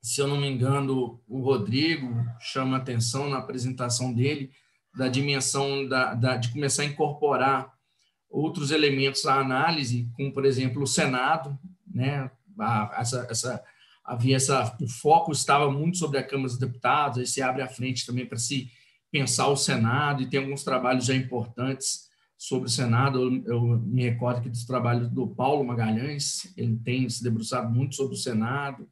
se eu não me engano, o Rodrigo chama atenção na apresentação dele, da dimensão da, da, de começar a incorporar outros elementos à análise, como, por exemplo, o Senado, né? A, essa, essa, havia essa, o foco estava muito sobre a Câmara dos Deputados, aí se abre a frente também para se pensar o Senado, e tem alguns trabalhos já importantes sobre o Senado. Eu, me recordo aqui dos trabalhos do Paulo Magalhães, ele tem se debruçado muito sobre o Senado.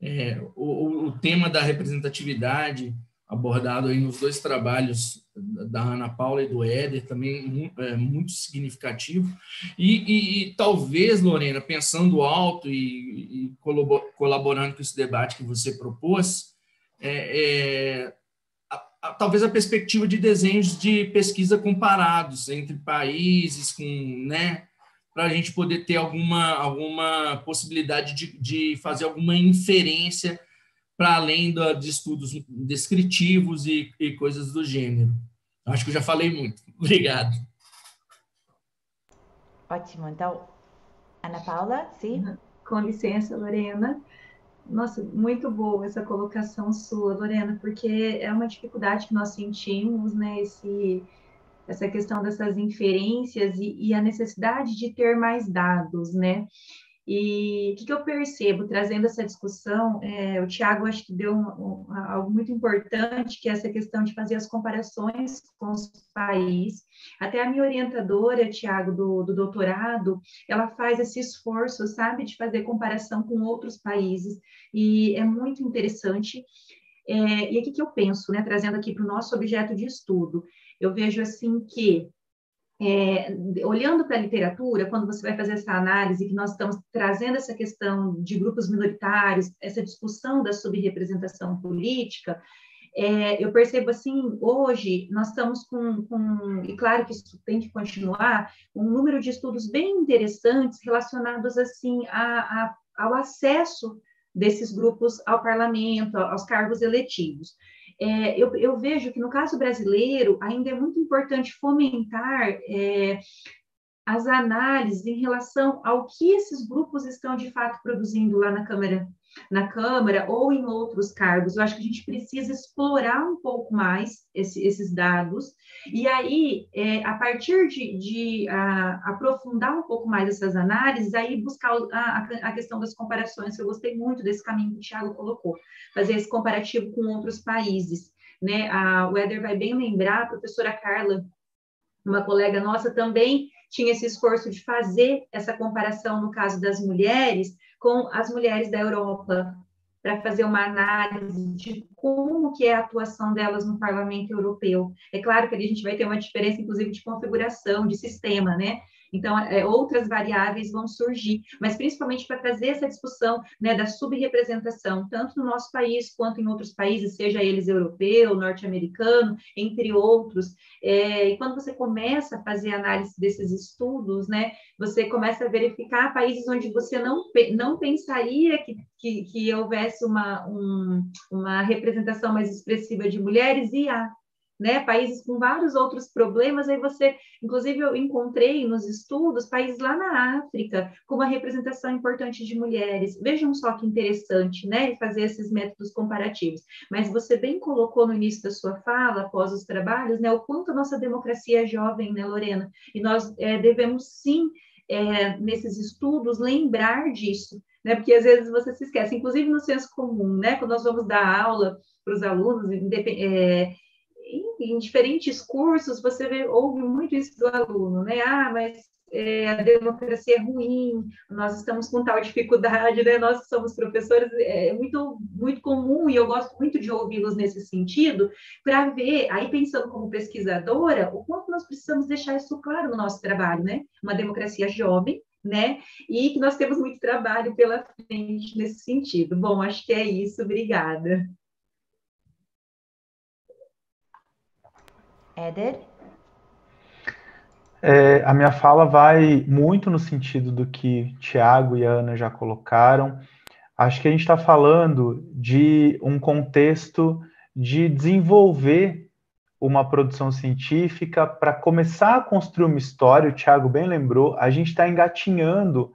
É, o, o tema da representatividade, abordado aí nos dois trabalhos da Ana Paula e do Éder, também é, muito significativo. E, e, e, talvez, Lorena, pensando alto e, e, colaborando com esse debate que você propôs, é, é, talvez a perspectiva de desenhos de pesquisa comparados entre países, com, né, para a gente poder ter alguma, alguma possibilidade de, de fazer alguma inferência para além de estudos descritivos e, e coisas do gênero. Acho que eu já falei muito. [laughs] Obrigado. Ótimo. Então, Ana Paula, sim? Com licença, Lorena. Nossa, muito boa essa colocação sua, Lorena, porque é uma dificuldade que nós sentimos, né? Esse, essa questão dessas inferências e, e a necessidade de ter mais dados, né? E o que, que, eu percebo trazendo essa discussão? É, o Tiago acho que deu um, um, algo muito importante, que é essa questão de fazer as comparações com os países. Até a minha orientadora, Tiago, do, do doutorado, ela faz esse esforço, sabe, de fazer comparação com outros países, e é muito interessante. É, e o que, eu penso, né, trazendo aqui para o nosso objeto de estudo? Eu vejo assim que é, olhando para a literatura, quando você vai fazer essa análise, que nós estamos trazendo essa questão de grupos minoritários, essa discussão da subrepresentação política, é, eu percebo assim, hoje nós estamos com, com, e claro que isso tem que continuar, um número de estudos bem interessantes relacionados assim a, a, ao acesso desses grupos ao parlamento, aos cargos eletivos é, eu, eu, vejo que no caso brasileiro ainda é muito importante fomentar é, as análises em relação ao que esses grupos estão de fato produzindo lá na Câmara na Câmara ou em outros cargos. Eu acho que a gente precisa explorar um pouco mais esse, esses dados, e aí, é, a partir de, de a, aprofundar um pouco mais essas análises, aí buscar a, a, questão das comparações, que eu gostei muito desse caminho que o Thiago colocou, fazer esse comparativo com outros países. Né? A, o Éder vai bem lembrar, a professora Carla, uma colega nossa, também tinha esse esforço de fazer essa comparação no caso das mulheres, com as mulheres da Europa para fazer uma análise de como que é a atuação delas no Parlamento Europeu. É claro que ali a gente vai ter uma diferença, inclusive, de configuração, de sistema, né? Então, é, outras variáveis vão surgir, mas principalmente para trazer essa discussão né, da subrepresentação, tanto no nosso país quanto em outros países, seja eles europeu, norte-americano, entre outros. É, e quando você começa a fazer análise desses estudos, né, você começa a verificar países onde você não, não pensaria que, que, que houvesse uma, um, uma representação mais expressiva de mulheres, e há né? Países com vários outros problemas, aí você, inclusive eu encontrei nos estudos países lá na África com uma representação importante de mulheres. Vejam só que interessante, né? Fazer esses métodos comparativos. Mas você bem colocou no início da sua fala, após os trabalhos, né? O quanto a nossa democracia é jovem, né, Lorena? E nós é, devemos sim é, nesses estudos lembrar disso, né? Porque às vezes você se esquece, inclusive no senso comum, né? Quando nós vamos dar aula para os alunos, é, em, em, diferentes cursos, você vê, ouve muito isso do aluno, né? Ah, mas é, a democracia é ruim, nós estamos com tal dificuldade, né? Nós somos professores, é muito, muito comum e eu gosto muito de ouvi-los nesse sentido, para ver, aí pensando como pesquisadora, o quanto nós precisamos deixar isso claro no nosso trabalho, né? Uma democracia jovem, né? E que nós temos muito trabalho pela frente nesse sentido. Bom, acho que é isso. Obrigada. Éder? É, a minha fala vai muito no sentido do que Tiago e Ana já colocaram. Acho que a gente está falando de um contexto de desenvolver uma produção científica para começar a construir uma história. O Tiago bem lembrou, a gente está engatinhando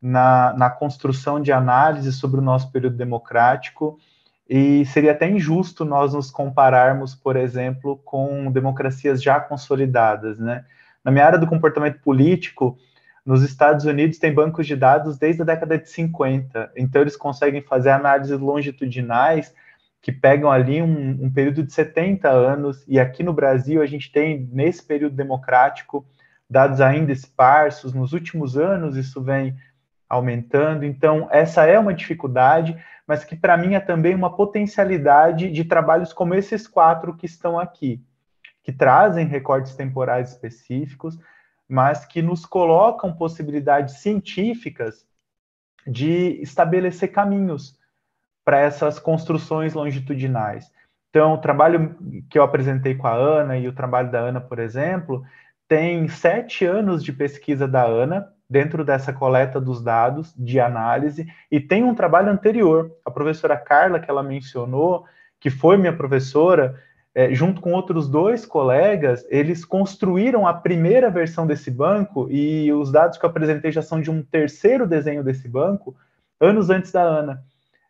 na, na construção de análise sobre o nosso período democrático e seria até injusto nós nos compararmos, por exemplo, com democracias já consolidadas, né? Na minha área do comportamento político, nos Estados Unidos tem bancos de dados desde a década de 50, então eles conseguem fazer análises longitudinais que pegam ali um, um, período de 70 anos, e aqui no Brasil a gente tem, nesse período democrático, dados ainda esparsos, nos últimos anos isso vem aumentando, então essa é uma dificuldade, mas que para mim é também uma potencialidade de trabalhos como esses quatro que estão aqui, que trazem recortes temporais específicos, mas que nos colocam possibilidades científicas de estabelecer caminhos para essas construções longitudinais. Então, o trabalho que eu apresentei com a Ana e o trabalho da Ana, por exemplo, tem sete anos de pesquisa da Ana dentro dessa coleta dos dados de análise e tem um trabalho anterior. A professora Carla, que ela mencionou, que foi minha professora, é, junto com outros dois colegas, eles construíram a primeira versão desse banco e os dados que eu apresentei já são de um terceiro desenho desse banco, anos antes da Ana.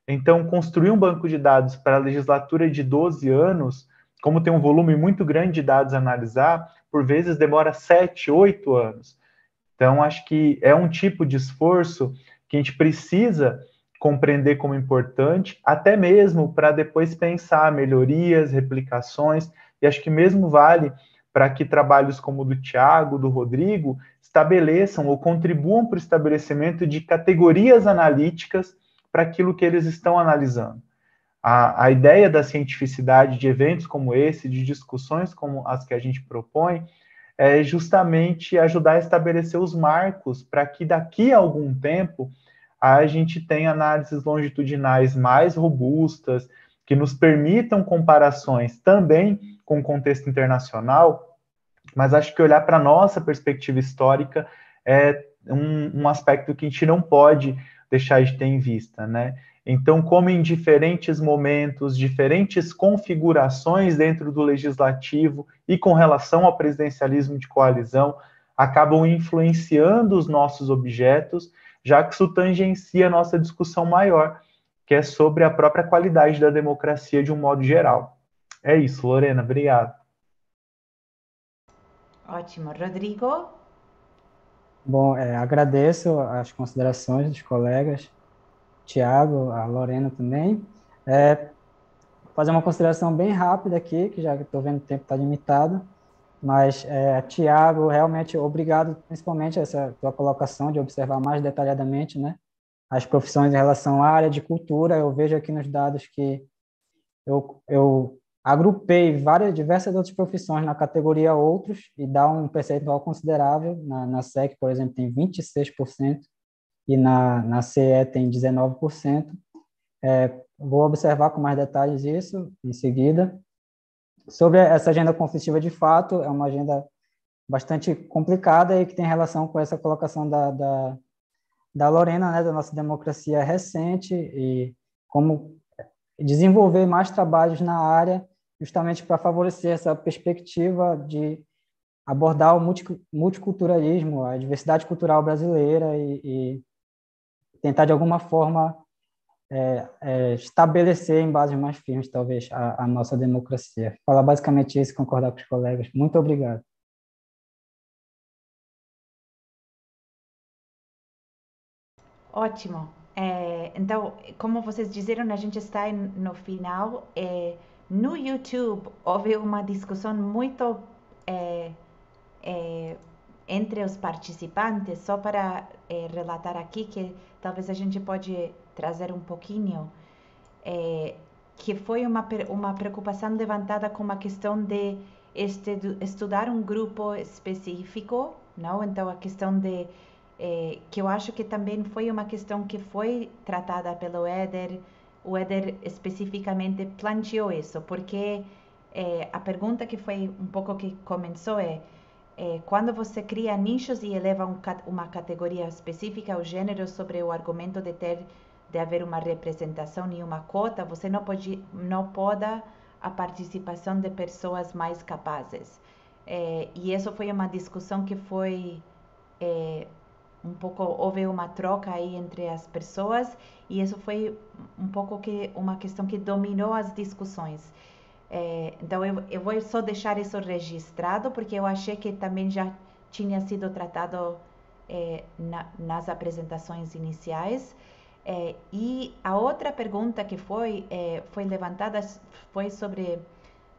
Então, construir um banco de dados para a legislatura de 12 anos, como tem um volume muito grande de dados a analisar, por vezes demora 7, 8 anos. Então, acho que é um tipo de esforço que a gente precisa compreender como importante, até mesmo para depois pensar melhorias, replicações, e acho que mesmo vale para que trabalhos como o do Tiago, do Rodrigo, estabeleçam ou contribuam para o estabelecimento de categorias analíticas para aquilo que eles estão analisando. A, a ideia da cientificidade de eventos como esse, de discussões como as que a gente propõe, é justamente ajudar a estabelecer os marcos para que daqui a algum tempo a gente tenha análises longitudinais mais robustas, que nos permitam comparações também com o contexto internacional, mas acho que olhar para a nossa perspectiva histórica é um, um aspecto que a gente não pode deixar de ter em vista, né? Então, como em diferentes momentos, diferentes configurações dentro do legislativo e com relação ao presidencialismo de coalizão acabam influenciando os nossos objetos, já que isso tangencia a nossa discussão maior, que é sobre a própria qualidade da democracia de um modo geral. É isso, Lorena, obrigado. Ótimo. Rodrigo? Bom, é, agradeço as considerações dos colegas, Tiago, a Lorena também. É, fazer uma consideração bem rápida aqui, que já estou vendo o tempo está limitado, mas, é, Tiago, realmente obrigado, principalmente essa tua colocação de observar mais detalhadamente né, as profissões em relação à área de cultura. Eu vejo aqui nos dados que eu, eu agrupei várias, diversas outras profissões na categoria outros e dá um percentual considerável. Na, na SEC, por exemplo, tem 26% e na, na CE tem 19%. É, vou observar com mais detalhes isso em seguida. Sobre essa agenda conflitiva de fato, é uma agenda bastante complicada e que tem relação com essa colocação da, da, da Lorena, né, da nossa democracia recente e como desenvolver mais trabalhos na área justamente para favorecer essa perspectiva de abordar o multiculturalismo, a diversidade cultural brasileira e, e tentar, de alguma forma, é, é, estabelecer em bases mais firmes, talvez, a, a nossa democracia. Falar basicamente isso, concordar com os colegas. Muito obrigado. Ótimo. É, então, como vocês disseram, a gente está no final. É, no YouTube houve uma discussão muito é, é, entre os participantes, só para é, relatar aqui que talvez a gente pode trazer um pouquinho, é, que foi uma, uma preocupação levantada com a questão de estudar um grupo específico, não? Então a questão de é, que eu acho que também foi uma questão que foi tratada pelo Éder, o Éder especificamente planteou isso, porque a pergunta que foi um pouco que começou é, é quando você cria nichos e eleva um, uma categoria específica, o gênero sobre o argumento de ter de haver uma representação e uma cota, você não pode não pode a participação de pessoas mais capazes. É, e isso foi uma discussão que foi é, um pouco houve uma troca aí entre as pessoas e isso foi um pouco que uma questão que dominou as discussões. É, então eu, eu vou só deixar isso registrado porque eu achei que também já tinha sido tratado é, na, nas apresentações iniciais. É, e a outra pergunta que foi é, foi levantada foi sobre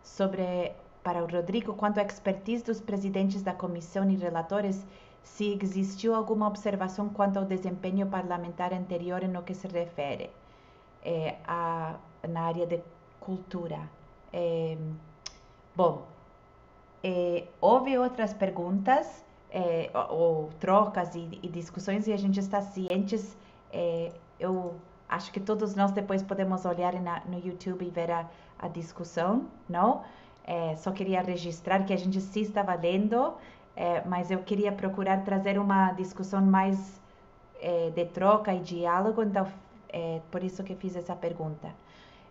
sobre para o Rodrigo quanto à expertise dos presidentes da comissão e relatores se existiu alguma observação quanto ao desempenho parlamentar anterior no que se refere é, a, na área de cultura. É, bom, é, houve outras perguntas é, ou, ou, trocas e, e, discussões e a gente está cientes. Eu acho que todos nós depois podemos olhar na, no YouTube e ver a, a discussão, não? Só queria registrar que a gente sim estava lendo mas eu queria procurar trazer uma discussão mais de troca e diálogo, então é por isso que fiz essa pergunta.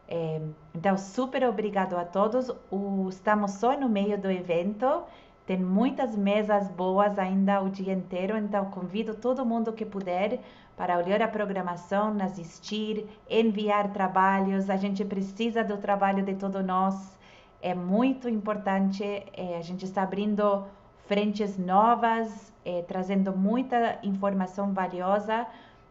É, então, super obrigado a todos. O, estamos só no meio do evento, tem muitas mesas boas ainda o dia inteiro, então convido todo mundo que puder para olhar a programação, assistir, enviar trabalhos. A gente precisa do trabalho de todos nós, é muito importante. É, a gente está abrindo frentes novas, eh, trazendo muita informação valiosa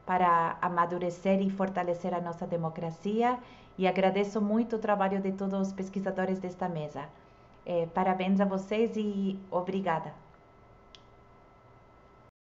para amadurecer e fortalecer a nossa democracia. E agradeço muito o trabalho de todos os pesquisadores desta mesa. Eh, parabéns a vocês e obrigada.